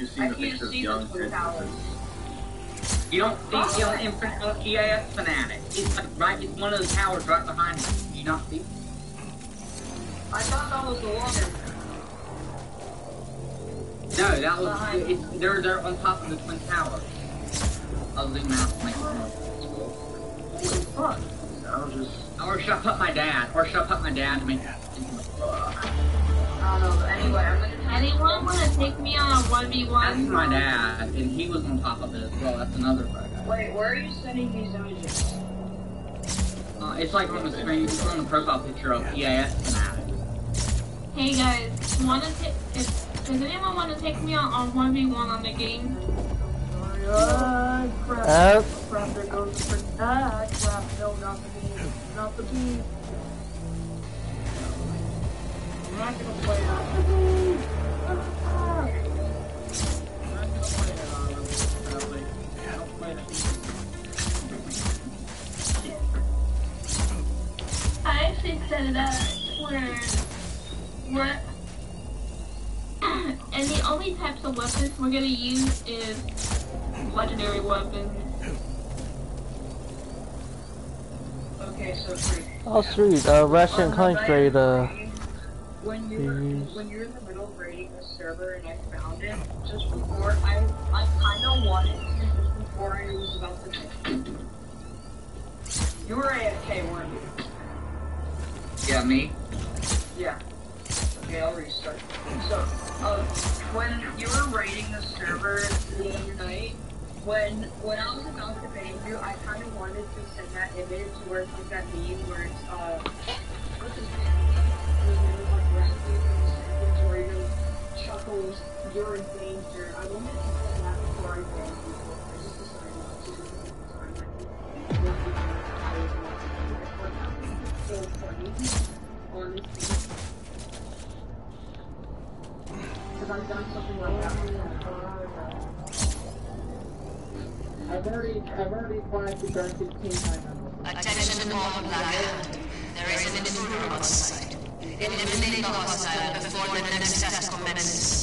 You've seen I the can't picture of see the young Twin Ted Towers. Kaczynski. You don't see it on, in, front of EAS Fanatic. It's like right, it's one of the towers right behind me. Do you not see? I thought that was the water. No, that was, Behind. it's, they're, they're on top of the Twin Towers. I'll zoom out. Like, Holy fuck. I was just, or should I put my dad? Or should I put my dad to make I don't know, but anyway, I'm gonna Anyone want to take me on a 1v1? That's my dad, and he was on top of it as well. That's another photo. Wait, where are you sending these images? Uh, it's like on the screen, it's on the profile picture of EAS Fanatic. Hey guys, wanna take? Does anyone want to take me on on 1v1 on the game? Ah, crap. Uh, Crap, there goes the. Ah, crap. No, not the bee. Not the bee. I'm not gonna play not the bee. I'm not gonna play it on him, sadly. I don't play it. I actually set it up where, where, and the only types of weapons we're gonna use is legendary weapons. Okay, so free. oh sweet, uh, Russian On country, night the... When you were when you're in the middle of raiding the server and I found it, just before I I kinda wanted to just before I was about to die. You were AFK, weren't you? Yeah, me? Yeah. Okay, I'll restart. So, uh, when you were raiding the server the other night, when when I was about to ban you, I kind of wanted to send that image where it's like that meme where it's uh, what's his name? Rasputin. you're in danger. I wanted to that because. Because I've to Dark 15 time. Attention all Blackhand. There is an intruder on site. Eliminate the hostile before the next test commences.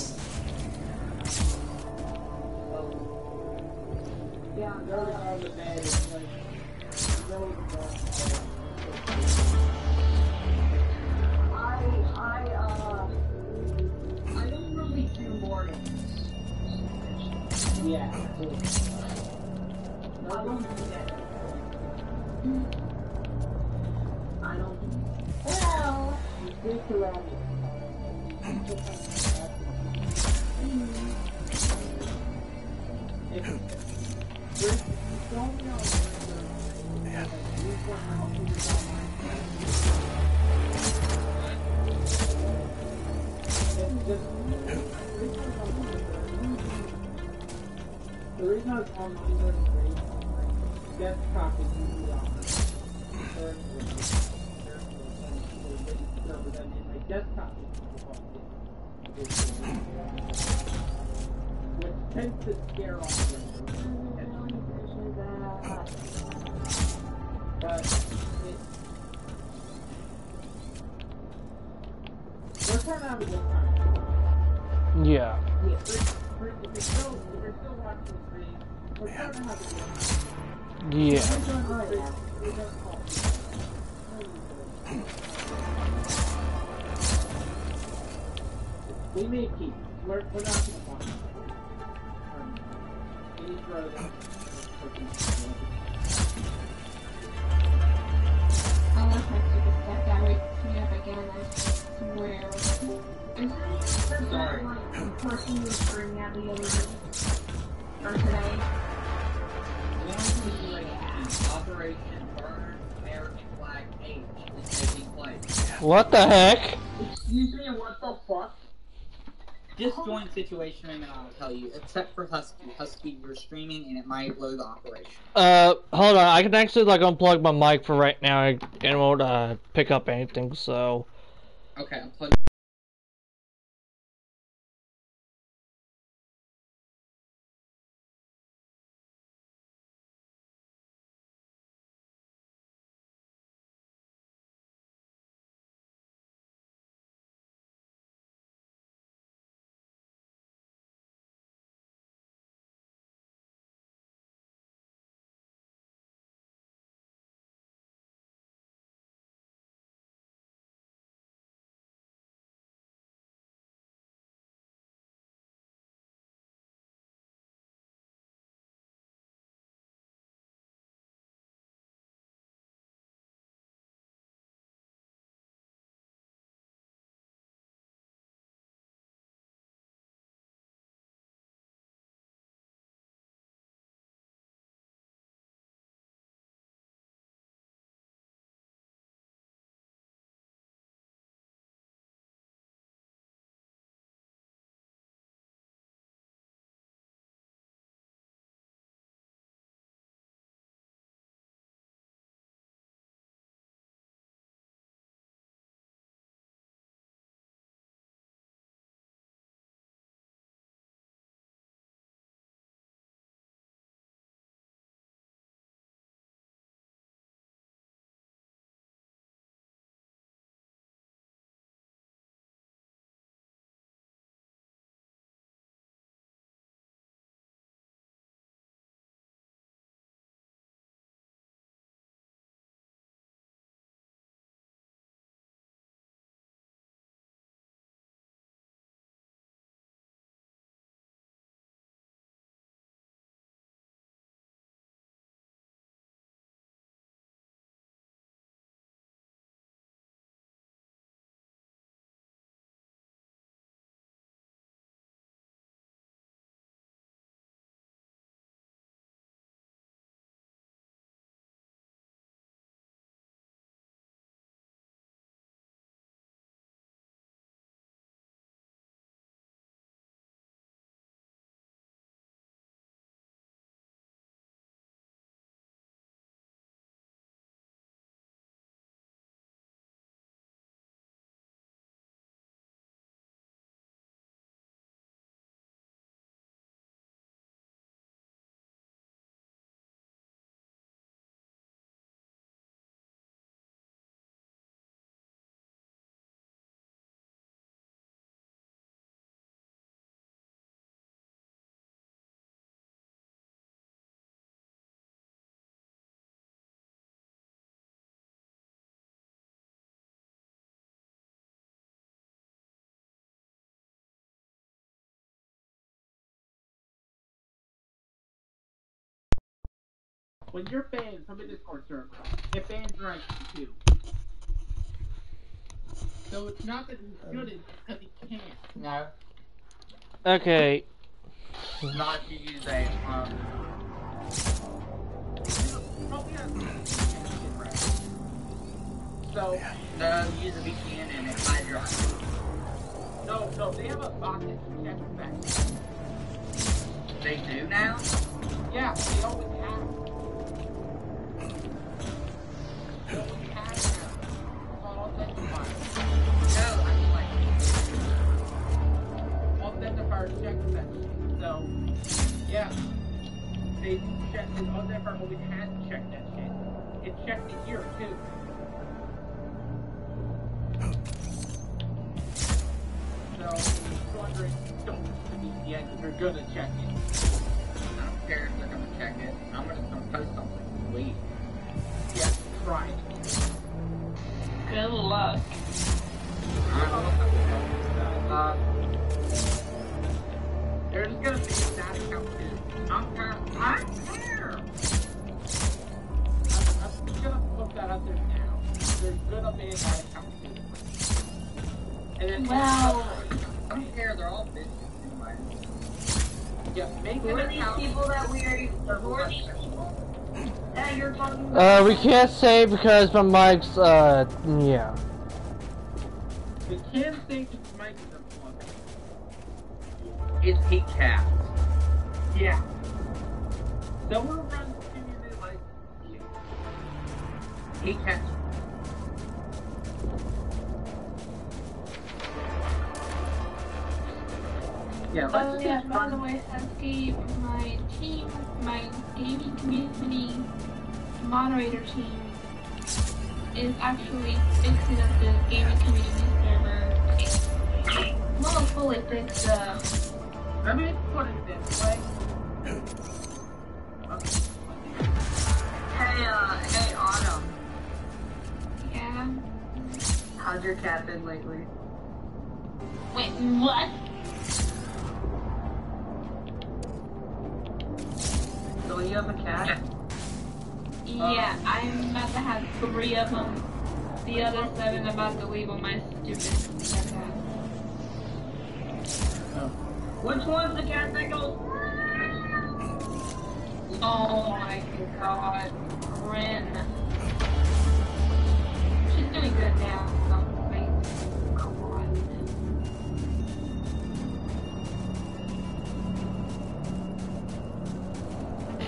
They're all the like, all right. We may keep. We're, we're not What the heck? Excuse me, what the fuck? Just join situation and I'll tell you. Except for Husky. Husky, you're streaming and it might load the operation. Uh, hold on. I can actually like unplug my mic for right now and it won't uh pick up anything. So. Okay, I'm when you're banned from a Discord server, it bans rank too. So it's not that he's good, it's because he can't. No. Okay. Not to use a um. So No, use a VPN and it's high drive. no, no, they have a bot that can check effects. They do now. Yeah, they always always has checked that shit. It checked it here too. So, if you're wondering, don't the VPN you're gonna check it. We can't say because my mic's, uh, yeah. We can say to Mike the plug. It's Heat Cast. Yeah. Someone runs community like you. Heat Cast. Yeah, let's Oh just yeah, by the way, moderator team is actually fixing up the gaming community server. Well, fully fixed uh, Let me put it this way. Okay. Hey, uh, hey, Autumn. yeah. How's your cat been lately? Wait, what? So you have a cat? Yeah, um, I'm about to have three of them. The other seven about to leave on my stupid cat. Oh. Which one's the cat that goes? Oh my god, Rin. She's doing good now.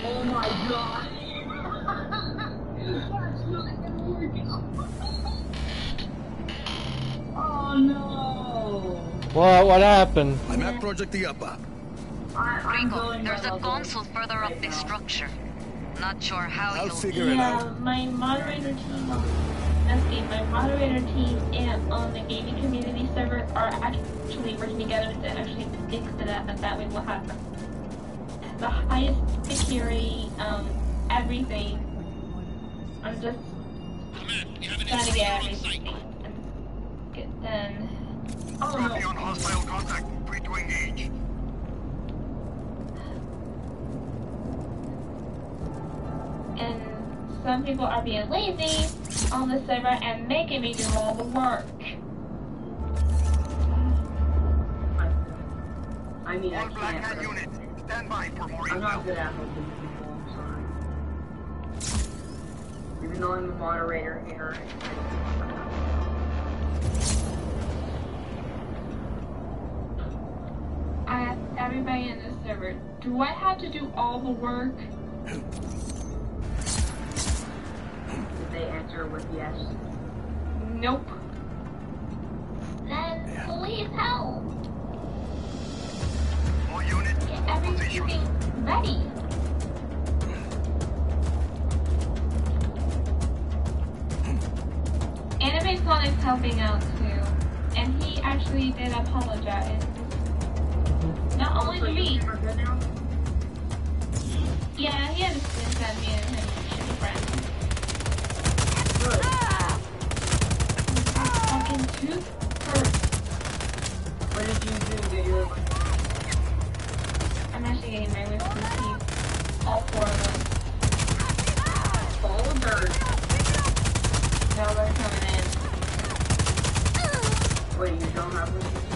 Oh my god. Oh my god. no. What, what happened? I'm at Project Illapa. I, Ringo, there's a console further up right this now. structure. Not sure how I'll you'll figure it Yeah, out. my moderator team on my moderator team and on the gaming community server are actually working together to actually fix it up and that way we'll have the highest security, um, everything. I'm just trying to get everything get done. Oh no. on hostile contact. Free to engage. And some people are being lazy on the server and making me do all the work. I mean, I can't. but unit. Stand by for more I'm not good at helping people. I'm sorry. Even though I'm a moderator here. Everybody in the server, do I have to do all the work? Did they answer with yes? Nope. Then please help. All units. Get everything ready. Anime Sonic's helping out too, and he actually did apologize. Not only to me. Yeah, he had a sense at me and him should be friends. Good. Ah! Ah! Fucking tooth hurt. What did you do? Did you I'm actually getting my list to Steve. All four of them. All birds. No, they're coming in. Wait, you don't have them?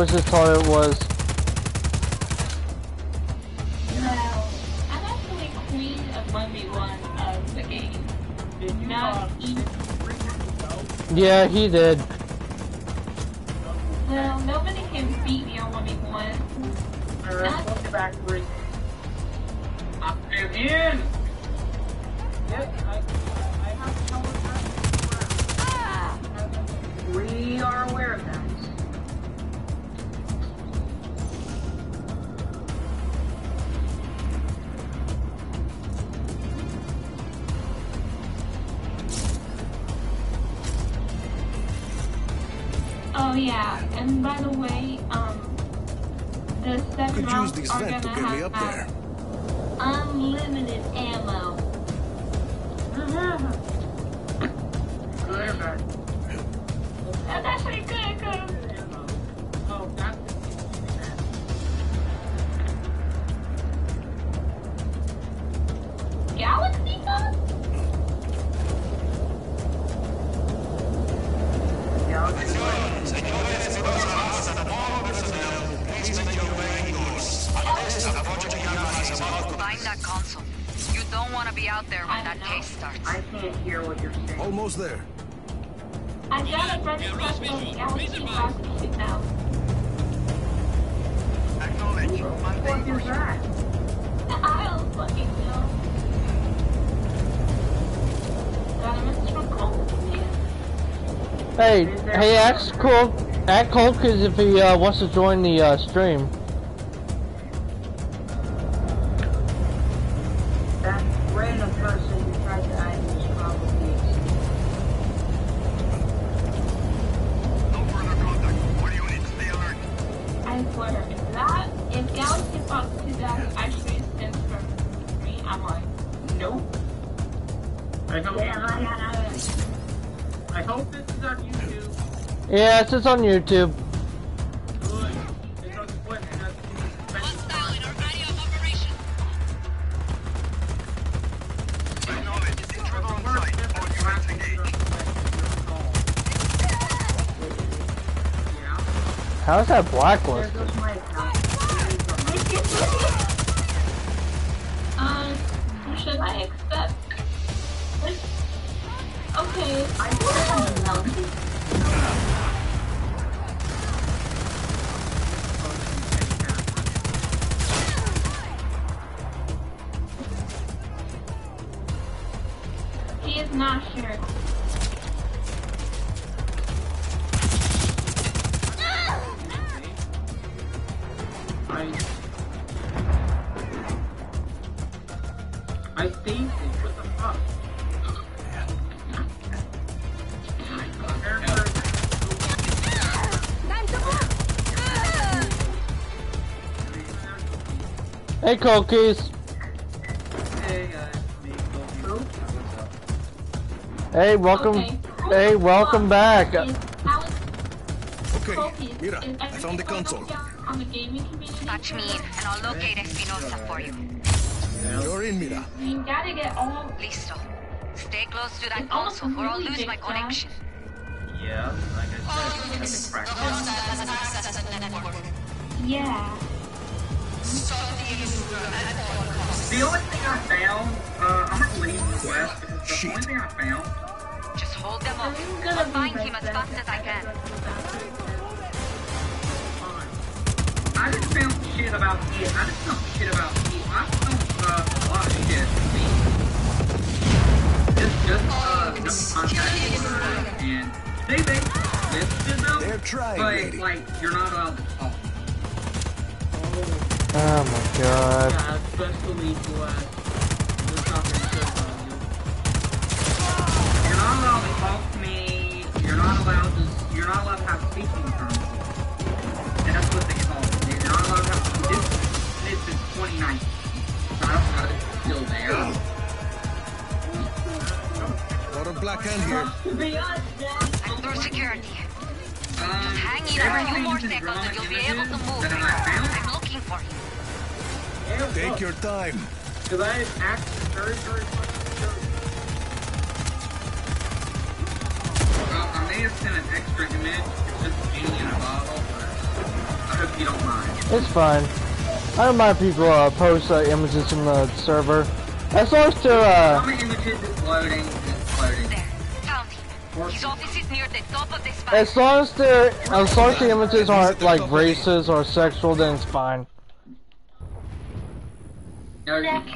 Was just told it was. No, I'm actually queen of 1v1 of the game. Not Yeah, he did. Way, um, the set Could use mounts these are vent to gonna get me have up there. unlimited ammo. Good or bad? That's actually good, there. I got a Red Crystal Galaxy Bus 2000. What is that? I don't fucking know. Got a message from Cole. Hey, hey, ask Cole, ask Cole, cause if he uh, wants to join the uh, stream. Yeah, it's on YouTube. How's that blacklist? There Cookies. Hey guys, me, Hey, welcome. Okay. Hey, welcome back. Okay, Mira, I found the console. okay on the gaming community? Touch me and I'll locate Espinosa for you. You're in, Mira. You gotta get all. Listo. Stay close to that It's almost console, or I'll lose my connection. Yeah, like I said, I haven't cracked it. Yeah. The only thing I found, uh, I'm gonna leave the west because the only thing I found, Just hold them off. I'm I'll gonna find him as fast as I can. I just found shit about it. I just found shit about it. I found uh, a lot of shit. Just, just, uh, just contact and they, they listed them, They're trying, but lady. like you're not allowed to talk. Oh my god. Yeah, especially West. We're talking shit about you. You're not allowed to talk to me. You're not allowed to. You're not allowed to have speaking terms. And that's what they call it. You're not allowed to have. This, this is 2019. So I don't know if it's still there. Got a black hand here. To be honest, I'm through security. Um, Hang in there a few more seconds and you'll be able to move. Yeah, Take look, your time. Cause I actually very, very much Well, I may have sent an extra image. It's just a genie in a bottle, but I hope you don't mind. It's fine. I don't mind people uh, post uh, images from the server. As long as they're, uh... How many images is loading? It's loading. There. His office is near the top of the spire. As long as they're... As long as the images aren't, like, racist or sexual, then it's fine.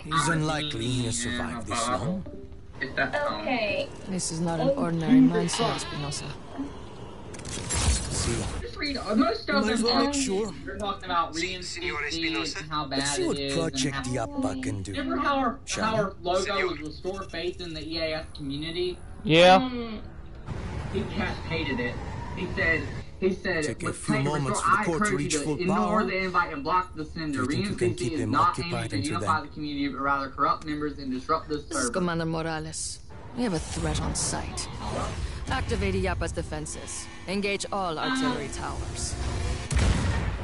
He's unlikely he has survived this long. Okay. This is not an ordinary man, Senor Espinosa. See, Just read. Most of Might as them well make sure. They're talking about re-NCC and how bad let's see what. Project and how, Illapa can do. Remember how our, how our logo was restore faith in the EAS community? Yeah. Um, He cascaded it. He said. He said, Take a few moments for the I court to encourage reach you to full ignore power. the invite and block the sender. Do you think you can keep is him not aiming occupied to until unify then? the community, but rather corrupt members and disrupt the This is. Commander Morales. We have a threat on site. Activate Illapa's defenses. Engage all artillery uh-huh. towers.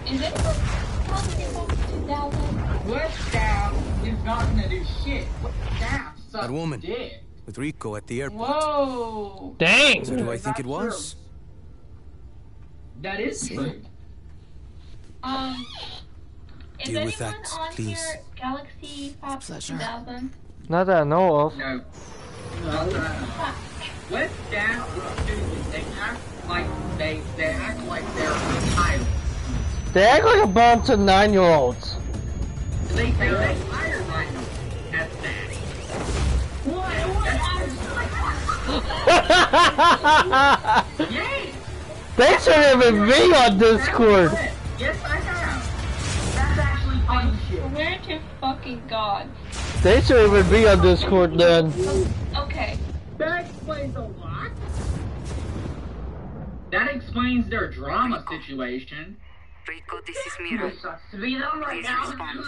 is it talking about 2000? What staff is not gonna do shit? What staff That woman. dick? With Rico at the airport. Whoa. Dang! So do I think it That's was? That is true. Um, is Deal with anyone that, on please. here Galaxy Pop Pleasure. 2000? Not that I know of. No. What staff do they act like they they act like they're entitled. They act like a bunch of nine-year-olds. They say they hired my as that. Yay! They shouldn't even be on Discord. Yes, I have. That's actually funny shit. Swear to fucking God. They shouldn't even be on Discord then. Okay. That explains a lot. That explains their drama situation. Rico, this is Mira. Sucks to be Please respond.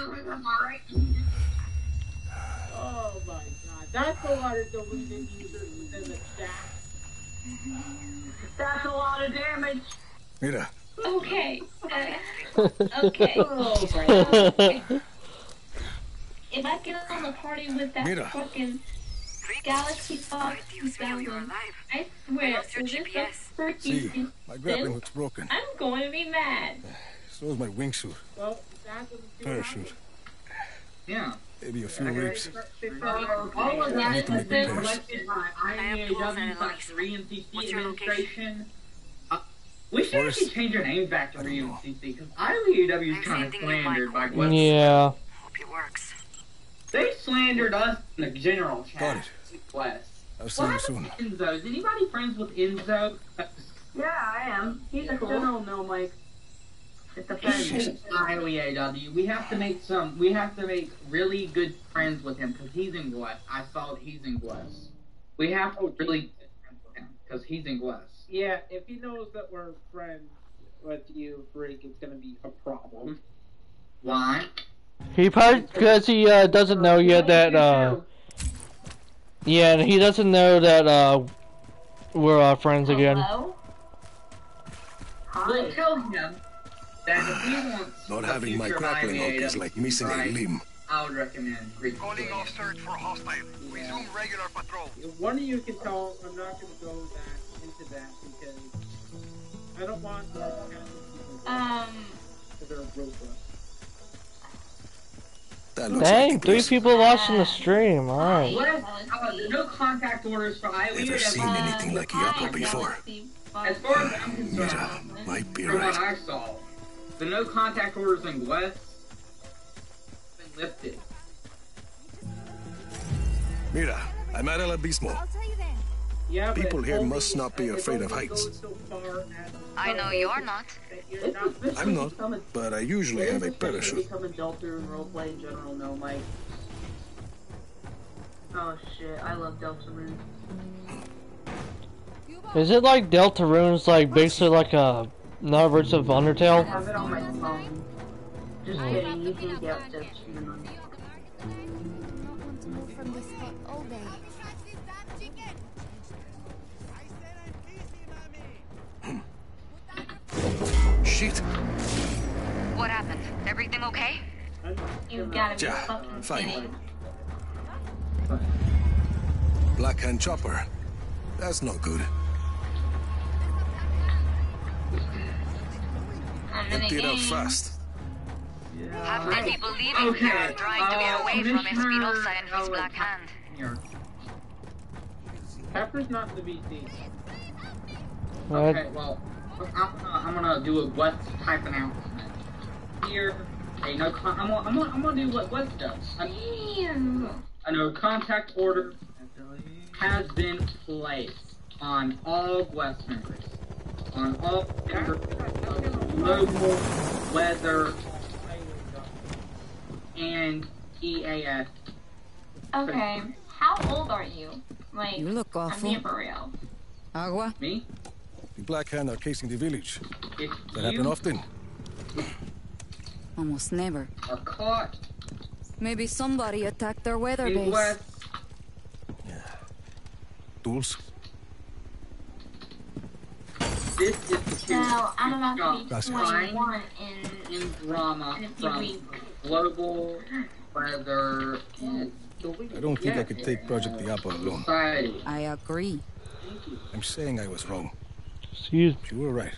Oh my god, that's a lot of deleted users within the chat. That's a lot of damage. Mira, Okay. Uh, okay. Oh my If I get on the party with that Mira. fucking Galaxy Fox Dios mío, you're 2000. I swear, your this GPS. a see, my grappling hook's broken. I'm going to be mad. So is my wingsuit. Well, that's what we do. Parachute. Yeah. Maybe a few ribs. All of that Need is to make been repairs. collected by I have tools and IMEAW advice. slash ReNCC What's your administration. Uh, we should Forrest? actually change our name back to ReNCC because IMEAW is I'm kind of sending you my slandered by code. what Yeah. Hope it works. they slandered us in the general chat. Got chat. it. West. I'll see What you happened soon. to Enzo? Is anybody friends with Enzo? Yeah, I am. He's a Cool. general no, Mike. It He depends. hates IOEAW. We have to make some. We have to make really good friends with him because he's in West. I saw he's in West. We have to really get friends with him because he's in West. Yeah, if he knows that we're friends with you, Freak, it's gonna be a problem. Why? He probably because he uh, doesn't know yet that uh, yeah, he doesn't know that uh, we're uh, friends again. Hello? We'll tell him Not having my future grappling hook is like missing a limb. I would recommend Greek. Calling off search for hostile. Resume regular patrol. One of you can tell I'm not gonna go back into that because I don't want more Um, because they're ruthless. That looks like Dang, a three place. people watching the stream. Alright. What if, uh, no contact orders for Iowa? Never seen anything like Illapa before. As far as I'm concerned, Mira, might be from what right. I the no contact orders in West have been lifted. Mira, I'm at El Abismo. Yeah, People here only must not be afraid of heights. so I know you're not. you're not- I'm not, but I usually have a parachute. Become a Delta and roleplay in general, no, Mike. Oh shit, I love Delta Moon. Is it like Deltarune's like basically like a another version of I Undertale? have it on my phone. Just Oh. kidding, you can get this. Shit. What happened? Everything okay? You gotta be Yeah, fucking fine. kidding. Black Hand Chopper. That's not good. I'm in a Empty it out game. fast. Half the people leaving here are Okay, trying to get uh, away from Commissioner Espinosa and his Howard. Black Hand. Here. Pepper's not the VC. What? Okay, well, I'm gonna, I'm gonna do a West type announcement. Here, a no con- I'm gonna, I'm gonna, I'm gonna do what West does. A, Damn. a no contact order has been placed on all West members. On all members of local, weather, and EAS. Okay. How old are you? Like, You look I'm awful. being for real. Agua? Me? The Black Hand are casing the village. If That happen often. Almost never. are caught Maybe somebody attacked their weather in base. West, Tools? This is to No, I'm about to be Gracias. 21 in. in drama In from weeks. global weather and I don't think I could take Project Illapa alone. I agree. I'm saying I was wrong. Excuse me. You were right.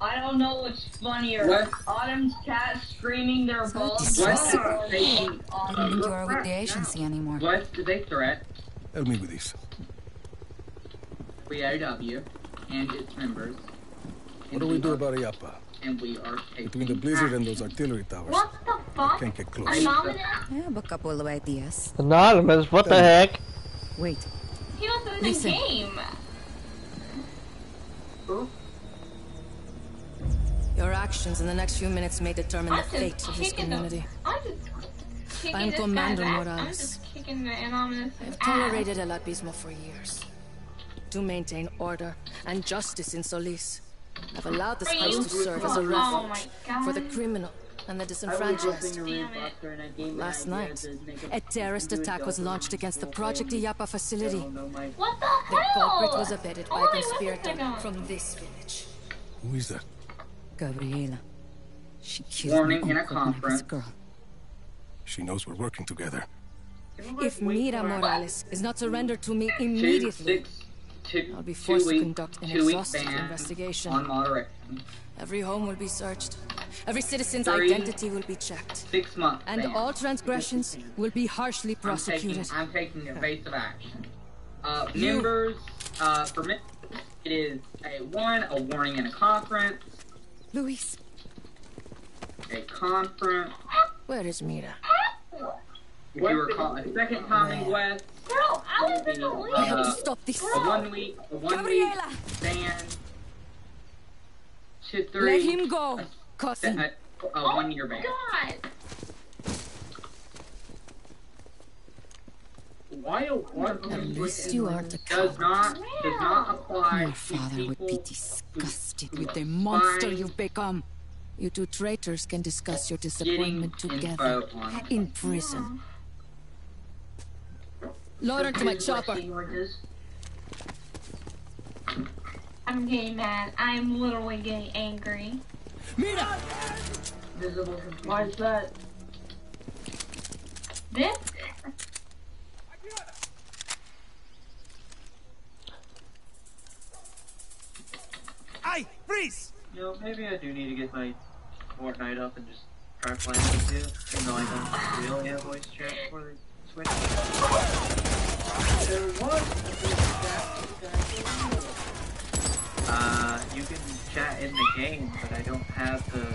I don't know what's funnier. What? Autumn's cat screaming their So balls distressing. or Taking- I don't Autumn. think you are with the agency anymore. West is a threat Help me with this. for AW and its members. What do we do about Illapa? And we are Between the blizzard and those artillery towers, What the I can't get close. I have a couple of ideas. Anonymous, what the heck? Wait, He was in the Listen. game. your actions in the next few minutes may determine the I'm just fate of this kicking the- community. I'm just kicking I'm this Commander guy's ass. I'm Morales. just kicking the anonymous I've ass. tolerated El Abismo for years. To maintain order and justice in Solis. I've allowed this place to serve as a Oh refuge god. for the criminal and the disenfranchised. Last night, a terrorist attack was launched against the Project Illapa facility. What the The culprit was abetted by a Holy, conspirator from this village. Who is that? Gabriela. She killed Warning my in a uncle when conference. girl. She knows we're working together. If Mira Morales is not surrendered to me immediately, six, two, I'll be forced to conduct an exhaustive investigation. on moderation. every home will be searched. Every citizen's Three. identity will be checked. Six months And ban. all transgressions will be harshly I'm taking, prosecuted. I'm taking evasive action. Uh, You- members, uh, for me, it is a one, a warning in a conference, Luis, a conference. where is Mira? If you recall, a second coming west, Bro, I was in the Uh, I have to stop this. a one week, a one Gabriela! week ban. To three. Let him go, cousin. a, a Oh one year ban. God. Why a one At least you aren't a does coward. not does not apply My to father would be disgusted with the monster spying, you've become. You two traitors can discuss your disappointment together in prison. Load her to my chopper. I'm getting mad. I'm literally getting angry. Mira! Why is that? This? Hey, freeze! You know, maybe I do need to get my Fortnite up and just try playing with you, even though I don't really have voice chat for the Switch. There was a of that. Uh, you can chat in the game, but I don't have the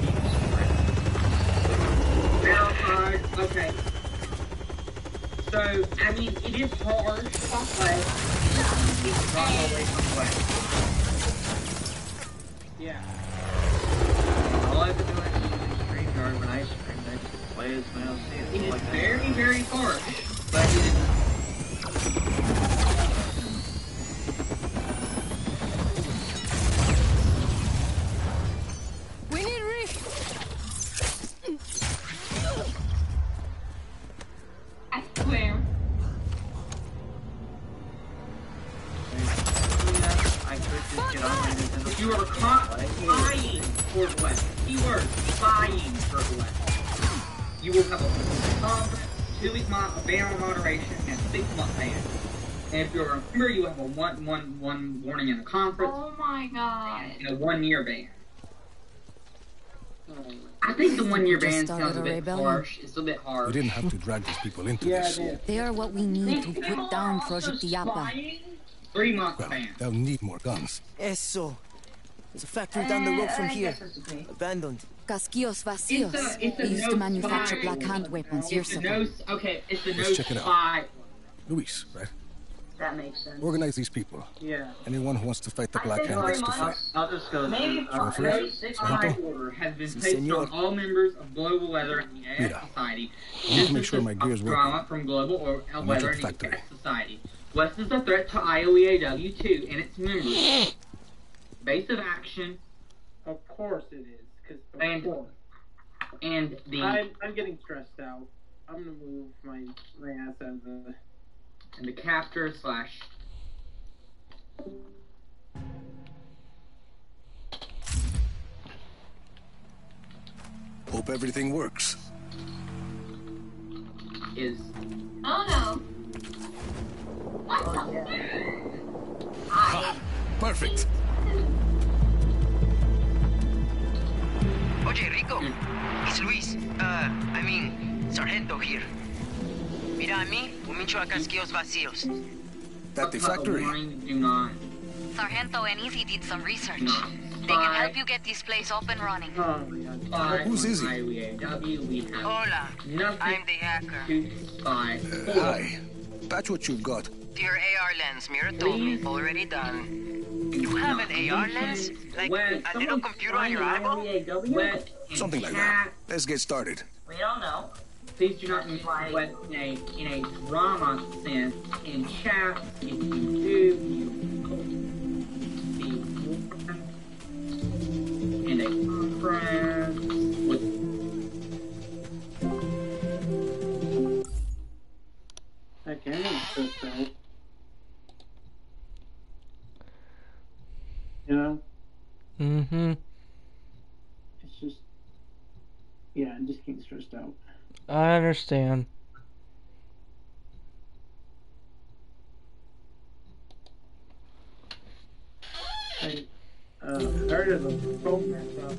keys for it. Verified. Okay. So, I mean, it is hard, but it's not always the way. Yeah. All I've been doing is using StreamYard when I stream. I just play as my own It is like very, very harsh, it is a one-year ban. I think the one year ban started sounds a a bit rebellion. harsh. It's a bit hard. We didn't have to drag these people into Yeah, this. it is. They are what we need to put down Project Illapa. Three month Well, ban. they'll need more guns. Eso. There's a factory down the road from eh, here. Abandoned. Casquillos It's Vacios. a, it's a We used no to manufacture spy. black hand weapons It's years ago. no, okay, it's the Let's no check it out. spy. Luis, right? That makes sense. Organize these people. Yeah. Anyone who wants to fight the I Black Hand gets to fight. months. I'll just go. Maybe uh, five, maybe six Sorry, months. Uncle? order has been placed senor. on all members of Global Weather and the AF Mira, Society. I need to make sure my gear's Of drama working. from Global or uh, Weather and the the. AF Society. West is a threat to IOEAW2 and its members. Base of action Of course it is. Cause of And- course. and the I'm, I'm getting stressed out. I'm gonna move my, my ass out of the. And the captor slash Hope everything works. is Oh no. What Oh, the? Ha! Perfect. Oye, Rico. It's Luis. Uh, I mean, Sargento here. Mira a mí, un mincho a casquillos vacíos. At the factory. warning, Do not. Sargento and Izzy did some research. No. They can help you get this place up and running. Oh my god. Spy Who's on Izzy? IOEAW. We have Hola, nothing I'm the hacker. to spy Uh, hi. Patch what you've got. Your AR lens, Mira told me. Already done. You have an AR lens? Like a little computer on your eyeball? Something like that. Let's get started. We don't know. Please do not use wet in a in a drama sense in chat. If you do, you be warned in a conference with I can get stressed out. You know, Mm-hmm. it's just. Yeah, I'm just getting stressed out. I understand. I, uh, heard of the program about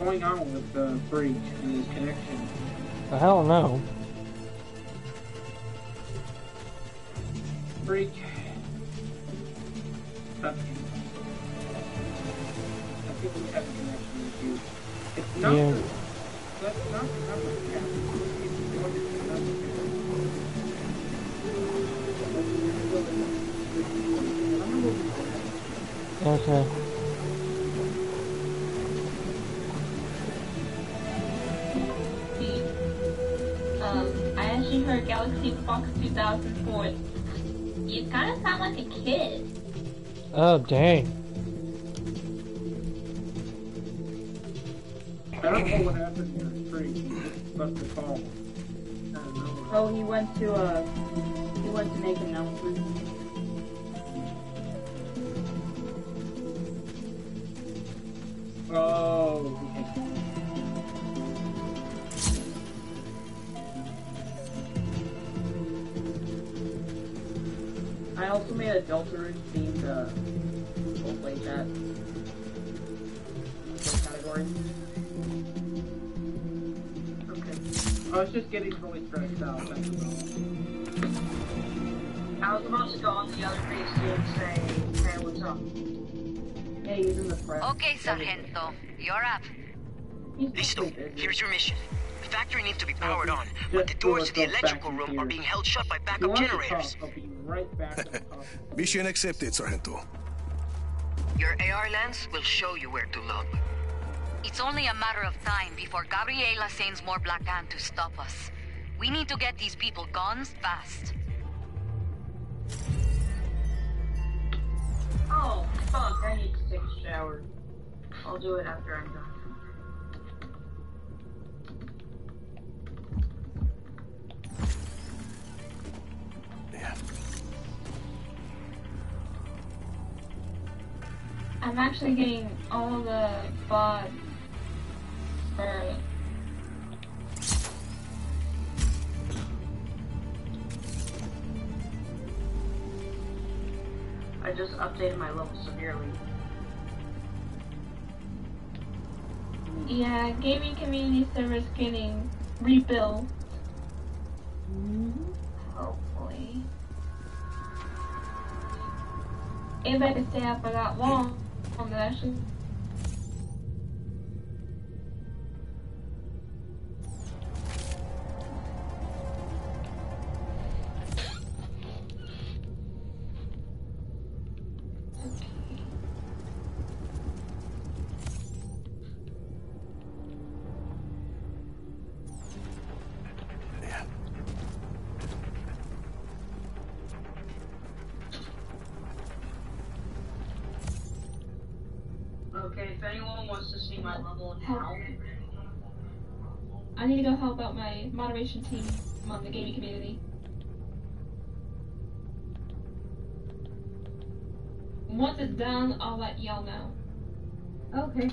going on with the breach and his connection? I don't know. Breach. I think we have a connection issue. It's not Yeah. the, that's not the number. Yeah. It's what is the number? Okay. Galaxy Fox 2004. You kind of sound like a kid. Oh, dang. I don't know what happened to the breach. Must have called. I don't know. Oh, he went to uh, he went to make an announcement. Oh, also made a Deltarune themed uh, roleplay chat category. Okay. I was just getting really stressed out. I was about to go on the other PC and say, hey, what's up? Hey, he's in the press. Okay, Sargento. You're up. Listo. Here's your mission. The factory needs to be powered on, but the doors to the electrical room are being held shut by backup want to generators. Talk, I'll be right back to the top. Mission accepted, Sargento. Your AR lens will show you where to look. It's only a matter of time before Gabriela sends more Black Hand to stop us. We need to get these people guns fast. Oh, fuck, I need to take a shower. I'll do it after I'm done. I'm actually getting all the bots for I just updated my level severely. Yeah, gaming community servers getting rebuilt. Hopefully. If I can stay up for that long, then actually Okay, my team on the gaming community. Once it's done, I'll let y'all know. Okay.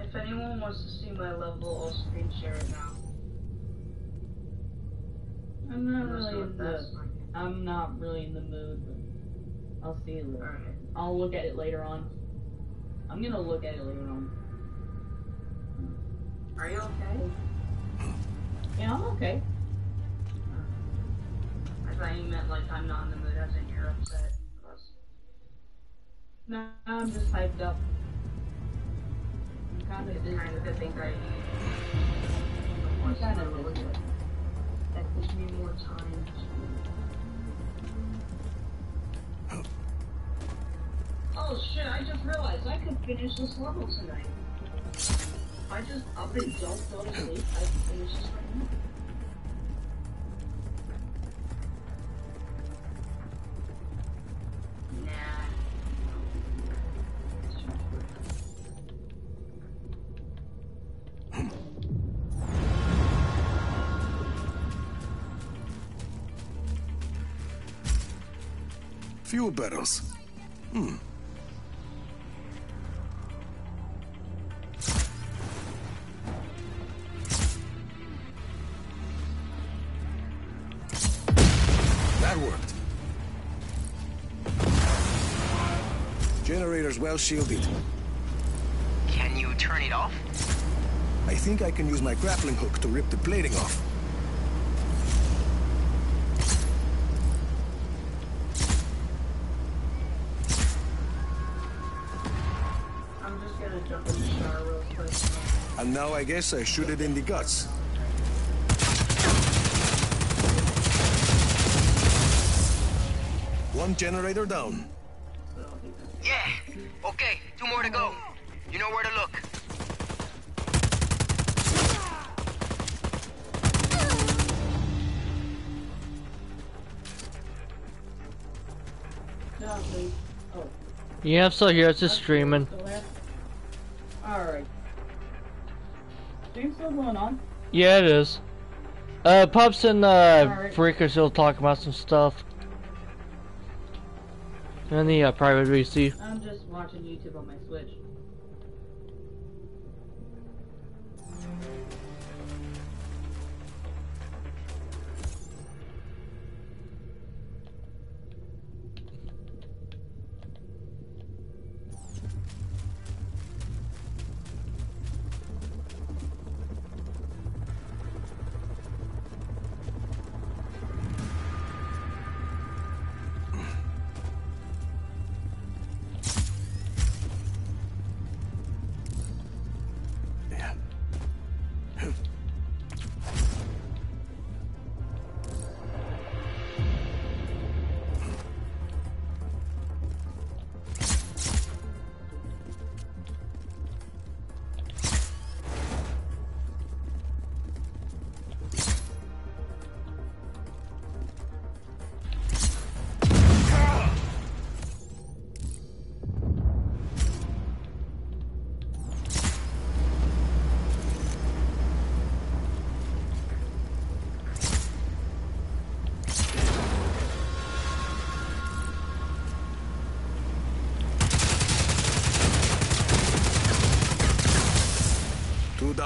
If anyone wants to see my level, I'll screen share it now. I'm not Unless really in the. that. I'm not really in the mood. But I'll see it later. Alright. I'll look at it later on. I'm gonna look at it later on. Are you okay? Yeah, I'm okay. I thought you meant like I'm not in the mood as in you're upset. No, I'm just hyped up. I'm kind of kind of a thing right I'm kind of busy. That gives me more time to... Oh shit, I just realized I could finish this level tonight. I just up and don't go to sleep, I can finish this right now. Fuel barrels. Hmm. Generator's well shielded. Can you turn it off? I think I can use my grappling hook to rip the plating off. I'm just gonna jump in the shower real quick. And now I guess I shoot it in the guts. One generator down. Yeah. Okay, two more to go. You know where to look. Oh, Yeah, I'm still here. It's just streaming. Alright. Stream still going on? Yeah, it is. Uh, Pups and uh, Alright. Freak are still talking about some stuff. In the uh, private VC. I'm just watching YouTube on my Switch.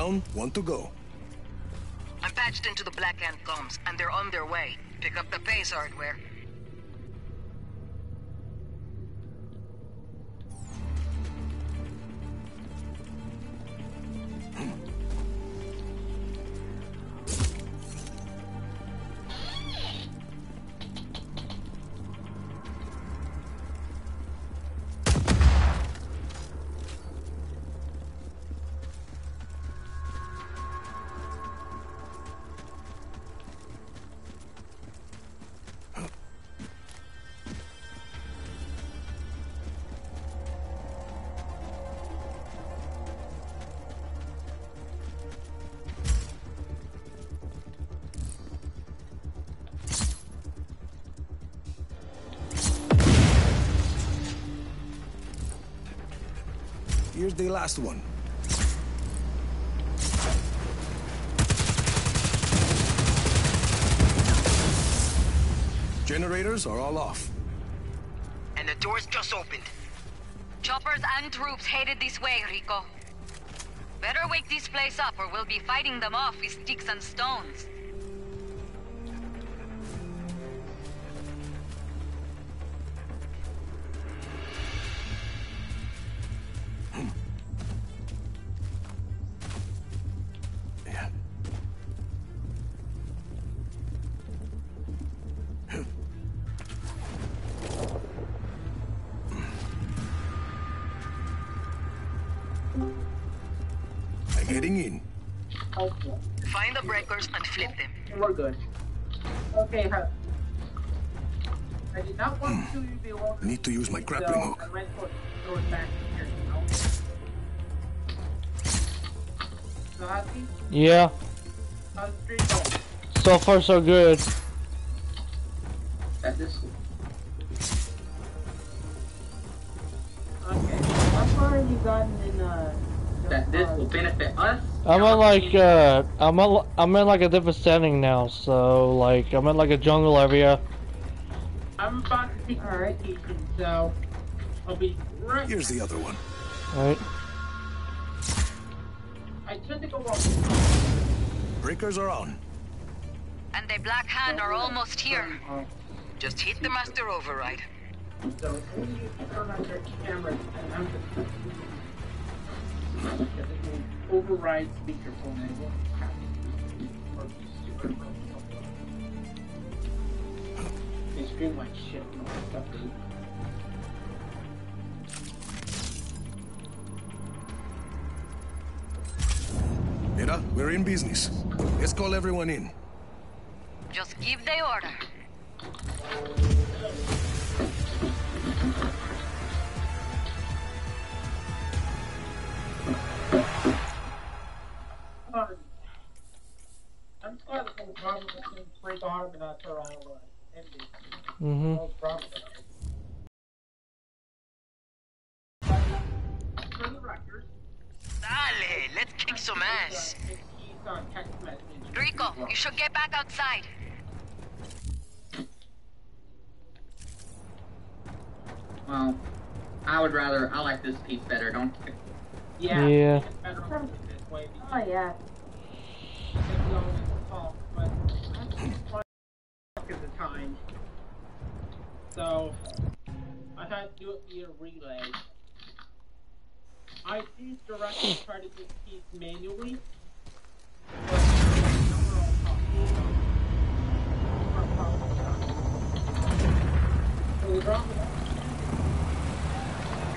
Down, one to go. I'm patched into the Black Hand comms, and they're on their way. Pick up the base hardware. Last one. Generators are all off. And the door's just opened. Choppers and troops headed this way, Rico. Better wake this place up or we'll be fighting them off with sticks and stones. Okay, huh. I did not want to be alone. Need to use my grappling so hook. I might throw, throw it back here, you know? So how's he? Yeah. How's the street going? So far, so good. That is cool. Okay. How far have you gotten in, uh... That this will benefit us. I'm in like uh, I'm in, I'm in like a different setting now. So like I'm in like a jungle area. I'm about to take my vacation, so I'll be right. Here's the other one. Right. I tend to go walk. Breakers are on. And the Black Hand are almost here. Just hit the master override. So when you turn on your camera, and I'm just override speakerphone and it won't happen. They scream like shit and all that Mira, we're in business. Let's call everyone in. Just give the order. Uh, I'm glad the problem is break arm and not her all ending. No problem. For the record, Dale, let's kick some ass. he's on text message. Rico, you should get back outside. Well, I would rather. I like this piece better, don't you? Yeah. Yeah. Oh yeah. time. So I had to do it via relay. I used directly try to do keys manually. but now we're all talking about our problems. So we drop it off.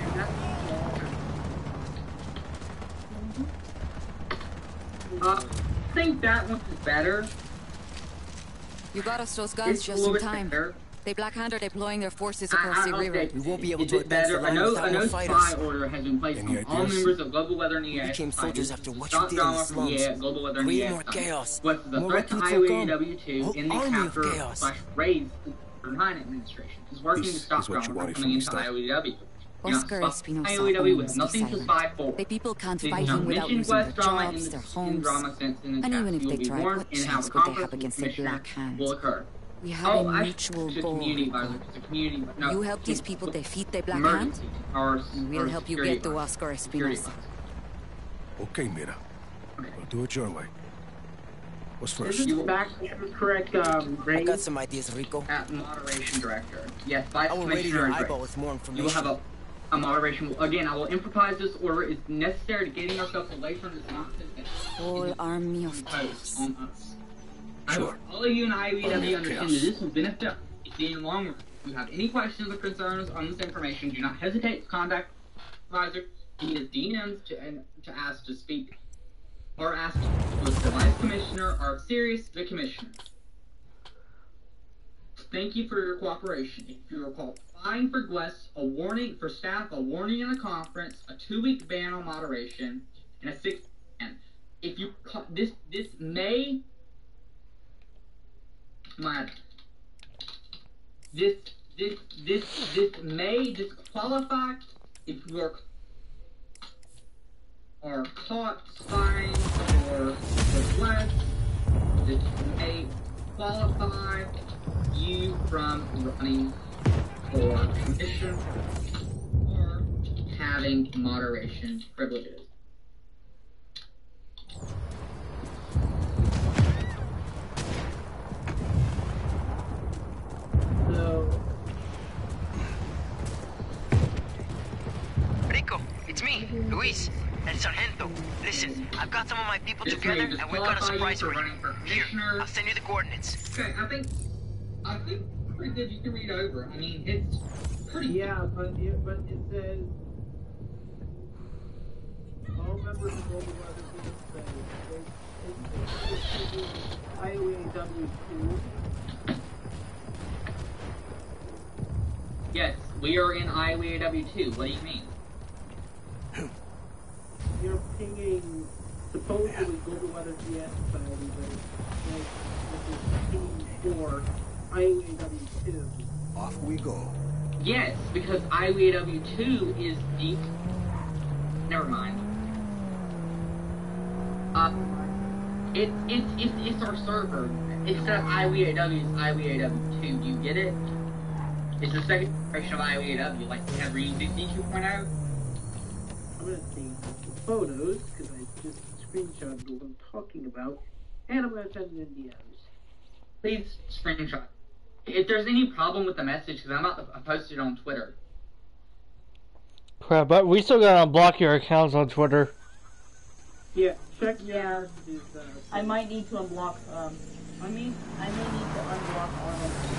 And that's Uh, I think that one is better. You got us those guns It's just in time. better. The Black Hand are deploying their forces across I, the I'll river. We won't be able is to it advance the better? I line know, without I know more spy order has been placed Any on all members of Global Weather and We became soldiers after what Stop you did in the drama from slums. EAS, Global Weather and Create EAS more chaos. But the More threat to recruits will come. IOAW2 in the army of capture chaos. slash raid for Nine administration is working This to stop is what you drama wanted from from coming me, into Steph. IOAW. You know, Oscar fuck Espinosa IOAW with almost nothing to silent. for. The people can't You fight him without losing their West drama in jobs, their homes. drama sense in the And even if they try, what chance the would they have against the commissioner Black Hand? We have Oh, a I- mutual goal. community Rico. violence, to community, no, You help these people defeat the Black Hand, or, and we'll help you get to. Oscar Security Espinosa. Okay, Mira. We'll do it your way. What's Is first? this back to the correct um, I got some ideas, Rico. At moderation director. Yes, vice I will raid commissioner your eyeball director. with more You will have a, a moderation. Again, I will improvise this order. It's necessary to getting ourselves away from this nonsense Whole army of imposed on us. I Sure. hope all of you in IEW Army of understand chaos. that this will benefit you in the long run. If you have any questions or concerns on this information, do not hesitate to contact advisor via DMs to, and to ask to speak or ask with the vice commissioner or Sirius, the commissioner. Thank you for your cooperation. If you recall, fine for guests, a warning for staff, a warning in a conference, a two-week ban on moderation, and a six ban. If you this this may my this this this this may disqualify if you are are caught, fined, or less. This may qualify you from running for commission or having moderation privileges. So, Rico, it's me, Luis, El Sargento. Listen, I've got some of my people This together, and we've got a surprise for you. running for Here, commissioner. I'll send you the coordinates. Okay, I think I think pretty good. You can read over. I mean, it's pretty. Yeah, but it, but it says all members of Global Weather System. IOAW two. Yes, we are in IOAW two. What do you mean? You're pinging supposedly Global Weather GS society, but like this is pinging four. IUAW2. Off we go. Yes, because IUAW2 is deep. Never mind. Uh, it, it, it, it's our server. It's not IWAW, it's IWAW2. Do you get it? It's the second version of IWAW, like every 52.0. I'm going to take the photos, because I just screenshot what I'm talking about, and I'm going to send it in DMs. Please screenshot. If there's any problem with the message, because I'm about to post it on Twitter. Crap, but we still gotta unblock your accounts on Twitter. Yeah, check Yeah. Is, uh, I might need to unblock. Um, I mean, I may need to unblock all of.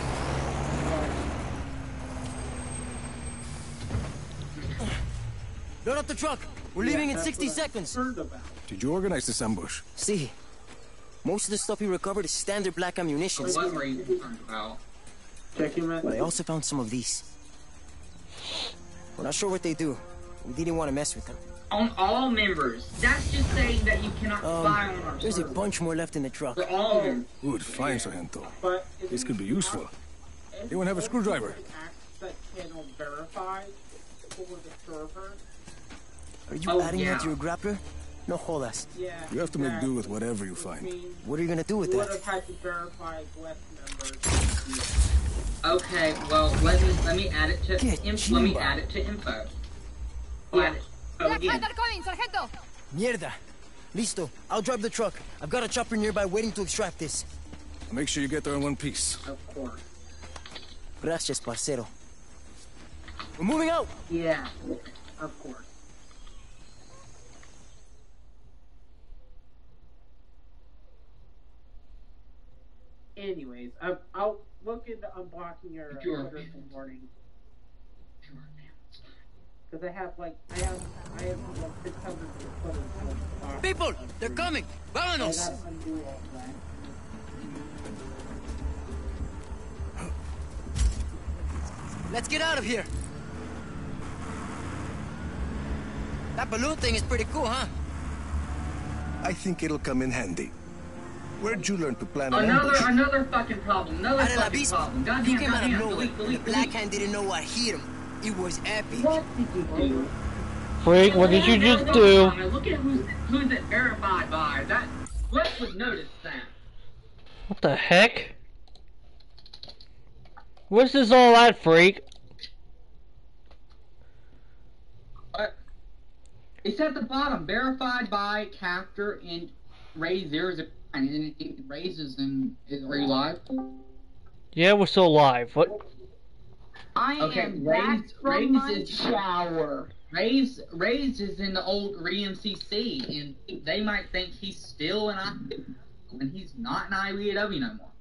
Load up the truck. We're leaving in 60 seconds. Did you organize this ambush? See, most of the stuff we recovered is standard black ammunition. What were you concerned about? Check your But I also found some of these. We're not sure what they do. We didn't want to mess with them. On all members. That's just saying that you cannot Um, spy on our there's a bunch more left in the truck. For all members. Good, fine, Sargento. But This could be useful. Anyone have a screwdriver? That channel verify for the server. Are you Oh, adding yeah. that to your grappler? No jodas. Yeah. You have to make do with whatever you find. What are you gonna do with You would that? Have had to verify West members. Okay, well let me let me add it to Get inf- let me add it to info. I'll add it. Oh, again. Mierda. Listo. I'll drive the truck. I've got a chopper nearby waiting to extract this. Make sure you get there in one piece. Of course. Gracias, parcero. We're moving out. Yeah, of course. Anyways, I, I'll look into unblocking your uh, Sure. Twitter in morning. Because I have like I have I have like six hundred Twitter. People, they're coming. I Vámonos. gotta undo all that. Let's get out of here. That balloon thing is pretty cool, huh? I think it'll come in handy. Where'd you learn to plan an Another ambush? another fucking problem. Another Out of la fucking vista. problem. He Goddamn, out of nowhere. Delete, The delete, black hand didn't know what hit him. It was epic. What did you do? Freak, what did you just do? no, no, Look at who's who's it verified by. That let's would notice that. What the heck? What's this all at, freak? What? It's at the bottom, verified by Captor and Ray Zero Zero Nine. And it raises and is are you live? Yeah, we're still live. What? I Okay, am back Raise, from Raise my is shower. Raise, Raise is in the old ReMCC, and they might think he's still in I when he's not in IWW no more.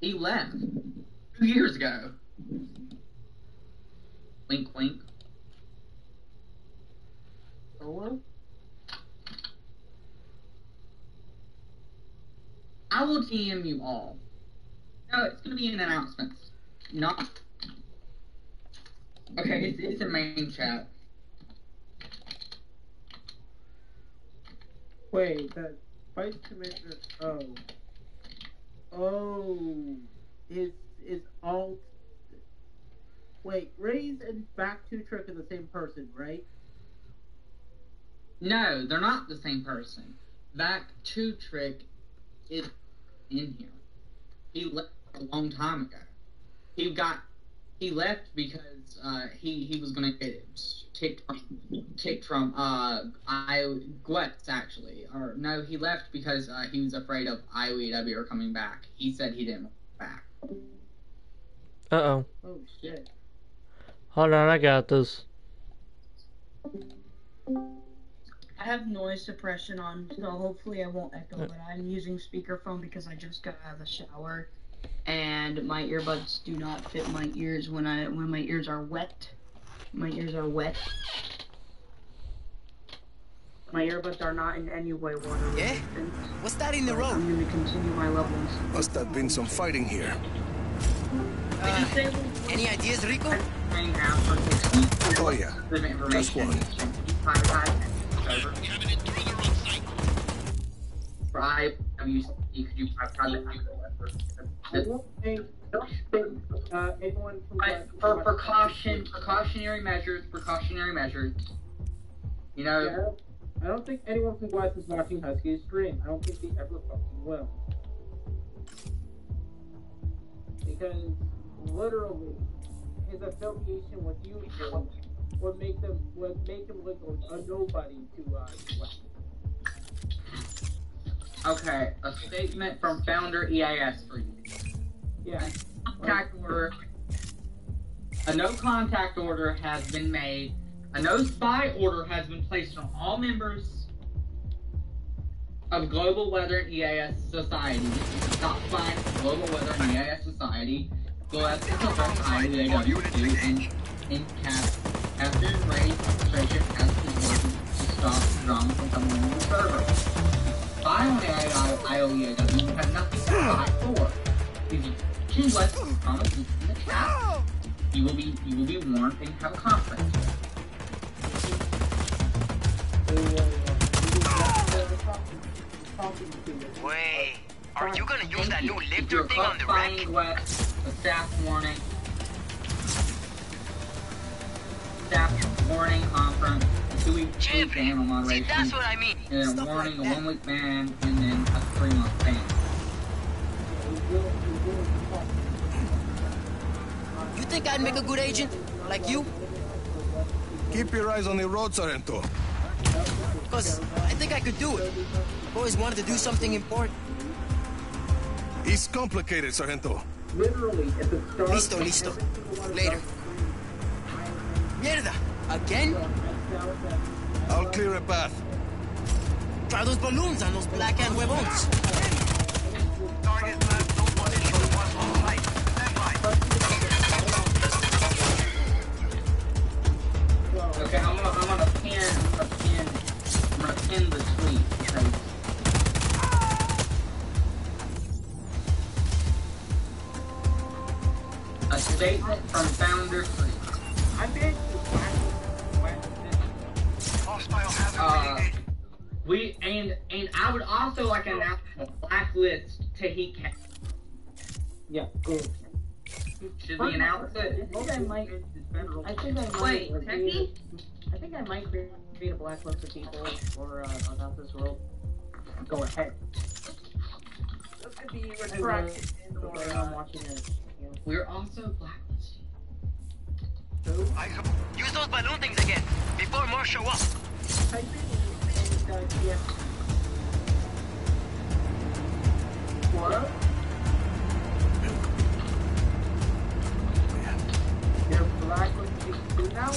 He left two years ago. Wink, wink. Solo? I will DM you all. No, it's gonna be in announcements. Not. Okay, it's, it's a main chat. Wait, the vice commissioner. Oh. Oh. Is is alt. Wait, Rays and Back Two Trick are the same person, right? No, they're not the same person. Back Two Trick is in here. He left a long time ago. He got he left because uh, he he was gonna get kicked from kicked from uh I Gwetz actually or no he left because uh, he was afraid of IOEW or coming back. He said he didn't back. Uh oh. Oh shit. Hold on, I got this. I have noise suppression on, so hopefully I won't echo, but I'm using speakerphone because I just got out of the shower and my earbuds do not fit my ears when I when my ears are wet. My ears are wet. My earbuds are not in any way water Yeah? resistant. What's that in the so road? I'm gonna continue my levels. Must have been some fighting here. Uh, any ideas, Rico? Oh yeah, just one. For IWC, could you private I don't think. Don't think uh, anyone from But for precaution, precautionary measures, precautionary measures. You know, Yeah, I don't- think anyone from Glass is watching Husky's stream. I don't think they ever fucking will. Because literally, his affiliation with you would make them would make him look a, a nobody to uh. Okay, a statement from founder EAS for you. Yeah. Contact order. A no contact order has been made. A no spy order has been placed on all members of Global Weather and EAS Society. Stop spying Global Weather and EAS Society. GLOS is the first IWW and in cap has been raised frustration as the working to stop drama from coming on the server. Spy on IOEAW you have nothing to spy for. If you choose less promise in the chat, you will be you will be warned and have a conference. Wait, are you gonna use that new Your lifter thing on the wreck? wet, a staff warning. Staff warning conference, a two week week ban on moderation. that's what I mean. And then a warning, a one week ban, and then a three month ban. You think I'd make a good agent? Like you? Keep your eyes on the road, Sargento. Because I think I could do it. I've always wanted to do something important. It's complicated, Sargento. Literally, at the start. Listo, listo. Later. Again? I'll clear a path. Try those balloons on those black hand huevons. Blacklist to heat cap. Yeah, good. Should we announce it? I think I might. I think I might. Wait, create- Techie? I think I might create create a blacklist of people for uh, about this world. Go ahead. This could be Right. refracted So I'm uh, watching it. You know. We're also blacklisted. Use those balloon things again, before more show up. type in uh, yeah. What? You're black with you now?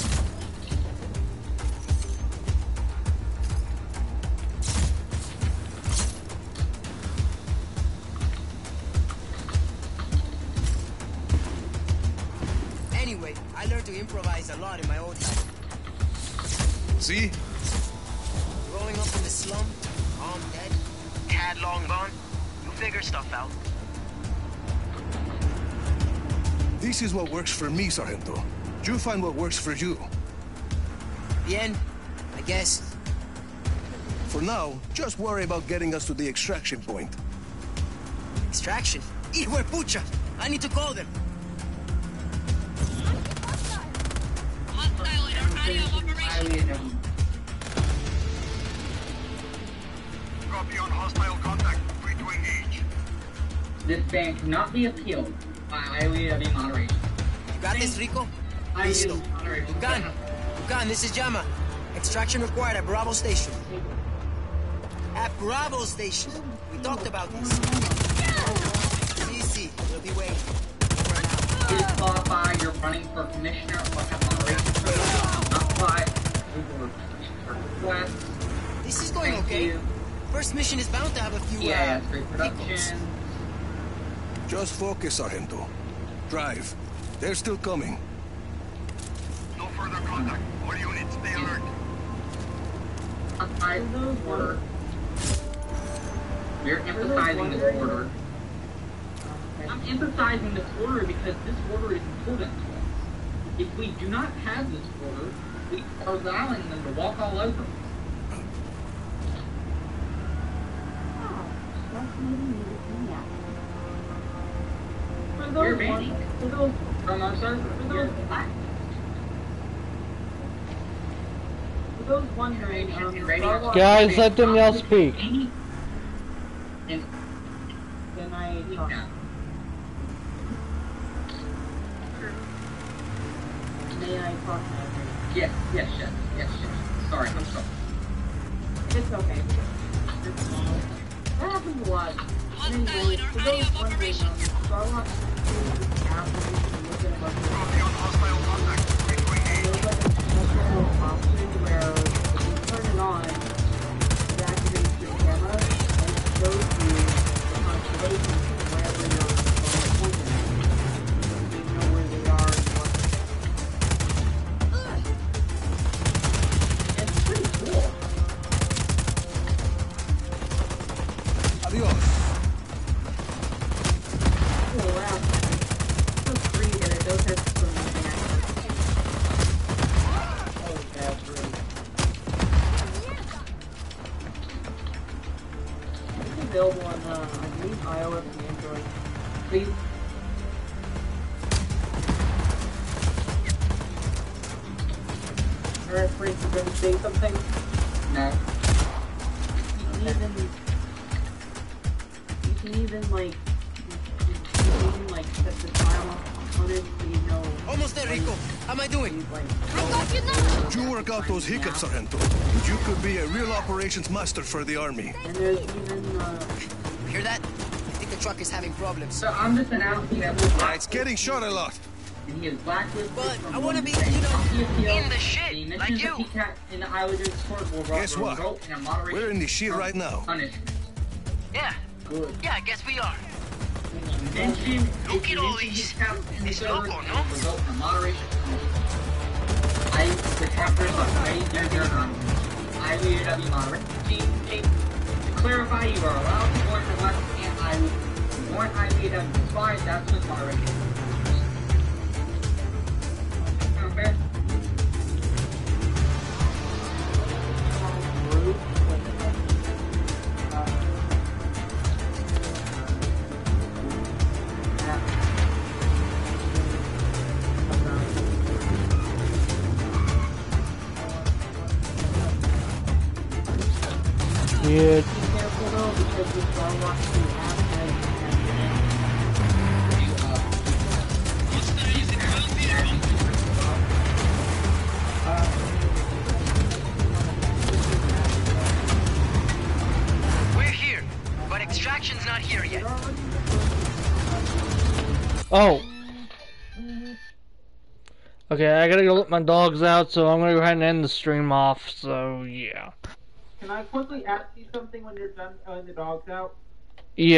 Anyway, I learned to improvise a lot in my old life. See? Growing up in the slum, mom dead, Dad long gone. You figure stuff out. This is what works for me, Sargento. You find what works for you. Bien, I guess. For now, just worry about getting us to the extraction point. Extraction? Hijo pucha! I need to call them. Copy on hostile contact. Free to engage. This ban cannot be appealed by IOAW moderation. You got this, Rico? Listo. Moderation. Dugan, Dugan, this is Jama. Extraction required at Bravo Station. At Bravo Station. We talked about this. CC, we'll be waiting. Please qualify you're running for commissioner or have moderation for not apply request. This is going Thank okay. you. First mission is bound to have a few, Yeah, uh, great production. Just focus, Sargento. Drive. They're still coming. No further contact. All units, stay alert. I order. We're emphasizing this order. I'm emphasizing this order because this order is important to us. If we do not have this order, we are allowing them to walk all over. us. For You're those banning ones, for those, from our server. for You're those, for those wondering, um, Guys, let them yell speak. And Can I talk? May I talk now? yes, yes, yes, yes, yes. Sorry, I'm sorry. It's okay. It's fine. That happens a lot. Anyway, for those wondering, um, Starlock is after at a Copy on hostile contact. A turn it on, operations master for the army. And there's even, uh, Hear that? I think the truck is having problems. So I'm just announcing that we're Ah, It's getting shot a lot. and he is blacklisted But from I wanna be, you know, in the shit, The like you. of PCAT in the Islanders court will Guess what? result in a moderation We're in the shit right now. Punishment. Yeah. Good. Yeah, I guess we are. Mention Look at all mention these. PCAT in the It's server, local, it no? will result in a moderation. I, the chapters of ready near their army. I W moderate. Team, team. To clarify, you are allowed to join the left and I join IBW. Fine, that's with moderation. My dogs out, so I'm gonna go ahead and end the stream off, so yeah. Can I quickly ask you something when you're done letting the dogs out?